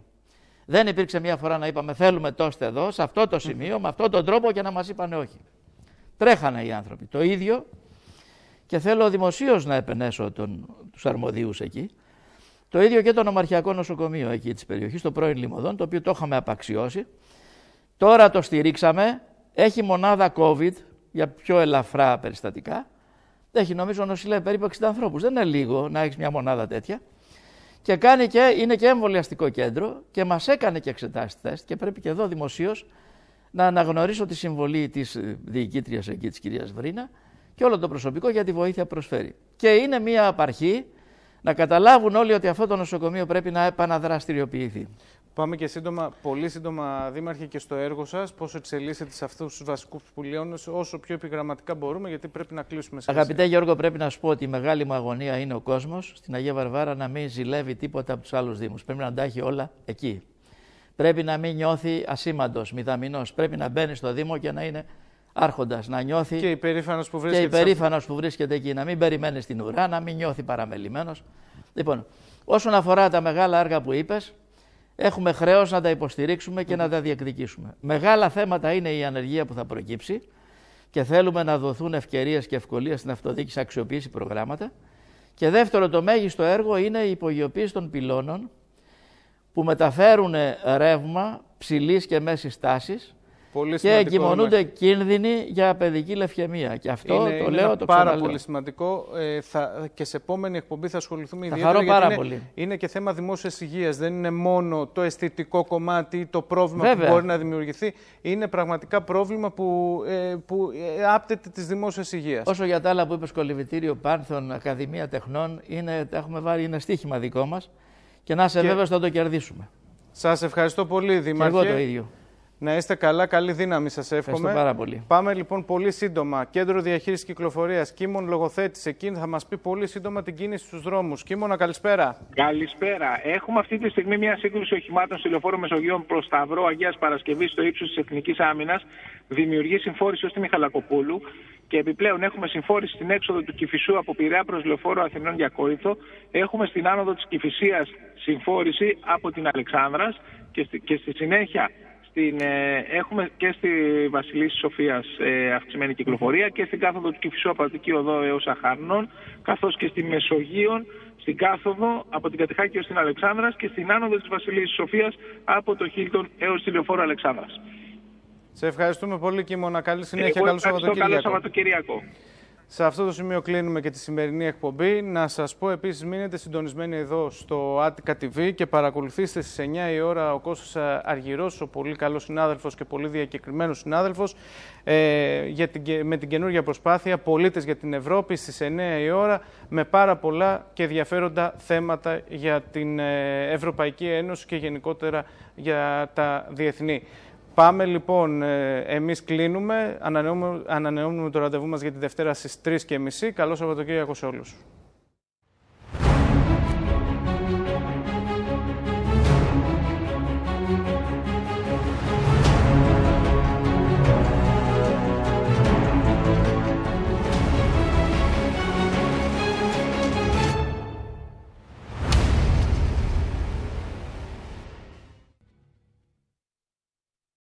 Δεν υπήρξε μια φορά να είπαμε θέλουμε τόστε εδώ, σε αυτό το σημείο, με αυτόν τον τρόπο και να μας είπαν όχι. Τρέχανε οι άνθρωποι. Το ίδιο και θέλω δημοσίως να επενέσω τον, τους αρμοδίους εκεί. Το ίδιο και το νομαρχιακό νοσοκομείο εκεί της περιοχής, το πρώην Λιμωδόν, το οποίο το είχαμε απαξιώσει. Τώρα το στηρίξαμε, έχει μονάδα COVID για πιο ελαφρά περιστατικά. Έχει νομίζω νοσηλεύει περίπου 60 ανθρώπους. Δεν είναι λίγο να έχεις μια μονάδα τέτοια. Και κάνει και, είναι και εμβολιαστικό κέντρο και μας έκανε και εξετάσεις τεστ και πρέπει και εδώ δημοσίως να αναγνωρίσω τη συμβολή της διοικήτριας εκεί της κυρίας Βρίνα και όλο το προσωπικό για τη βοήθεια προσφέρει. Και είναι μια απαρχή να καταλάβουν όλοι ότι αυτό το νοσοκομείο πρέπει να επαναδραστηριοποιηθεί. Πάμε και σύντομα, πολύ σύντομα, Δήμαρχε, και στο έργο σας. Πώς εξελίσσεται σε αυτούς τους βασικούς που λέω, όσο πιο επιγραμματικά μπορούμε, γιατί πρέπει να κλείσουμε σε Αγαπητέ Γιώργο, πρέπει να σου πω ότι η μεγάλη μου αγωνία είναι ο κόσμος στην Αγία Βαρβάρα να μην ζηλεύει τίποτα από τους άλλους Δήμους. Πρέπει να τα έχει όλα εκεί. Πρέπει να μην νιώθει ασήμαντος, μηδαμινός. Πρέπει να μπαίνει στο Δήμο και να είναι άρχοντας να νιώθει. Και υπερήφανος που βρίσκεται. Και υπερήφανος που βρίσκεται εκεί. Να μην περιμένει στην ουρά, να μην νιώθει παραμελημένος. Λοιπόν, όσον αφορά τα μεγάλα έργα που είπες, έχουμε χρέος να τα υποστηρίξουμε και να τα διεκδικήσουμε. Μεγάλα θέματα είναι η ανεργία που θα προκύψει και θέλουμε να δοθούν ευκαιρίες και ευκολίες στην αυτοδιοίκηση να αξιοποιήσει προγράμματα. Και δεύτερο, το μέγιστο έργο είναι η υπογειοποίηση των πυλώνων που μεταφέρουν ρεύμα ψηλής και μέσης τάσης Πολύ και εγκυμονούνται κίνδυνοι για παιδική λευκαιμία. Και αυτό είναι, το είναι λέω, ένα το πάρα ξαναλέω. πολύ σημαντικό. Ε, θα, και σε επόμενη εκπομπή θα ασχοληθούμε Θα ιδιαίτερα χαρώ πάρα γιατί πολύ. είναι, είναι και θέμα δημόσιας υγείας. Δεν είναι μόνο το αισθητικό κομμάτι ή το πρόβλημα Βέβαια. που μπορεί να δημιουργηθεί. Είναι πραγματικά πρόβλημα που, ε, που ε, άπτεται της δημόσιας υγείας. Όσο για τα άλλα που είπε Κολυβητήριο Πάνθον, Ακαδημία Τεχνών, είναι, τα έχουμε βάλει, είναι στοίχημα δικό μας. Και να είσαι Και- βέβαιος θα το κερδίσουμε. Σας ευχαριστώ πολύ, Και Δήμαρχε. εγώ το ίδιο. Να είστε καλά, καλή δύναμη σας εύχομαι. Ευχαριστώ πάρα πολύ. Πάμε λοιπόν πολύ σύντομα. Κέντρο Διαχείρισης Κυκλοφορίας. Κίμων Λογοθέτηση. Εκείνη θα μας πει πολύ σύντομα την κίνηση στους δρόμους. Κίμωνα, καλησπέρα. Καλησπέρα. Έχουμε αυτή τη στιγμή μια σύγκρουση οχημάτων στη λεωφόρο Μεσογείων προς Σταυρό Αγίας Παρασκευής στο ύψος της Εθνικής Άμυνας. Δημιουργεί συμφόρηση ως τη Μιχαλακοπούλου. Και επιπλέον έχουμε συμφόρηση στην έξοδο του Κυφισού από Πειραιά προς λεωφόρο Αθηνών για Κόρυθο. Έχουμε στην άνοδο της Κυφυσίας συμφόρηση από την Αλεξάνδρας. Και, στη, και στη συνέχεια στην, ε, έχουμε και στη Βασιλίση Σοφίας ε, αυξημένη κυκλοφορία και στην κάθοδο του Κυφισού από Αττική Οδό έως Αχάρνων καθώς και στη Μεσογείων στην κάθοδο από την Κατεχάκη έως την Αλεξάνδρας και στην άνοδο της Βασιλίσης Σοφίας από το Χίλτον έως τη Λεωφόρο Αλεξάνδρας. Σε ευχαριστούμε πολύ, Κίμωνα. Καλή συνέχεια. Εγώ Καλό ευχαριστώ. Σαββατοκύριακο. Καλό Σαββατοκυριακό. Σε αυτό το σημείο κλείνουμε και τη σημερινή εκπομπή. Να σας πω επίσης μείνετε συντονισμένοι εδώ στο Attica TV και παρακολουθήστε στις 9 η ώρα ο Κώστας Αργυρός, ο πολύ καλός συνάδελφος και πολύ διακεκριμένος συνάδελφος, ε, για την, κε- με την καινούργια προσπάθεια «Πολίτες για την Ευρώπη» στις 9 η ώρα με πάρα πολλά και ενδιαφέροντα θέματα για την ε, Ευρωπαϊκή Ένωση και γενικότερα για τα διεθνή. Πάμε λοιπόν, ε, εμείς κλείνουμε, ανανεώνουμε, ανανεώνουμε το ραντεβού μας για τη Δευτέρα στις 3.30. Καλό Σαββατοκύριακο σε όλους.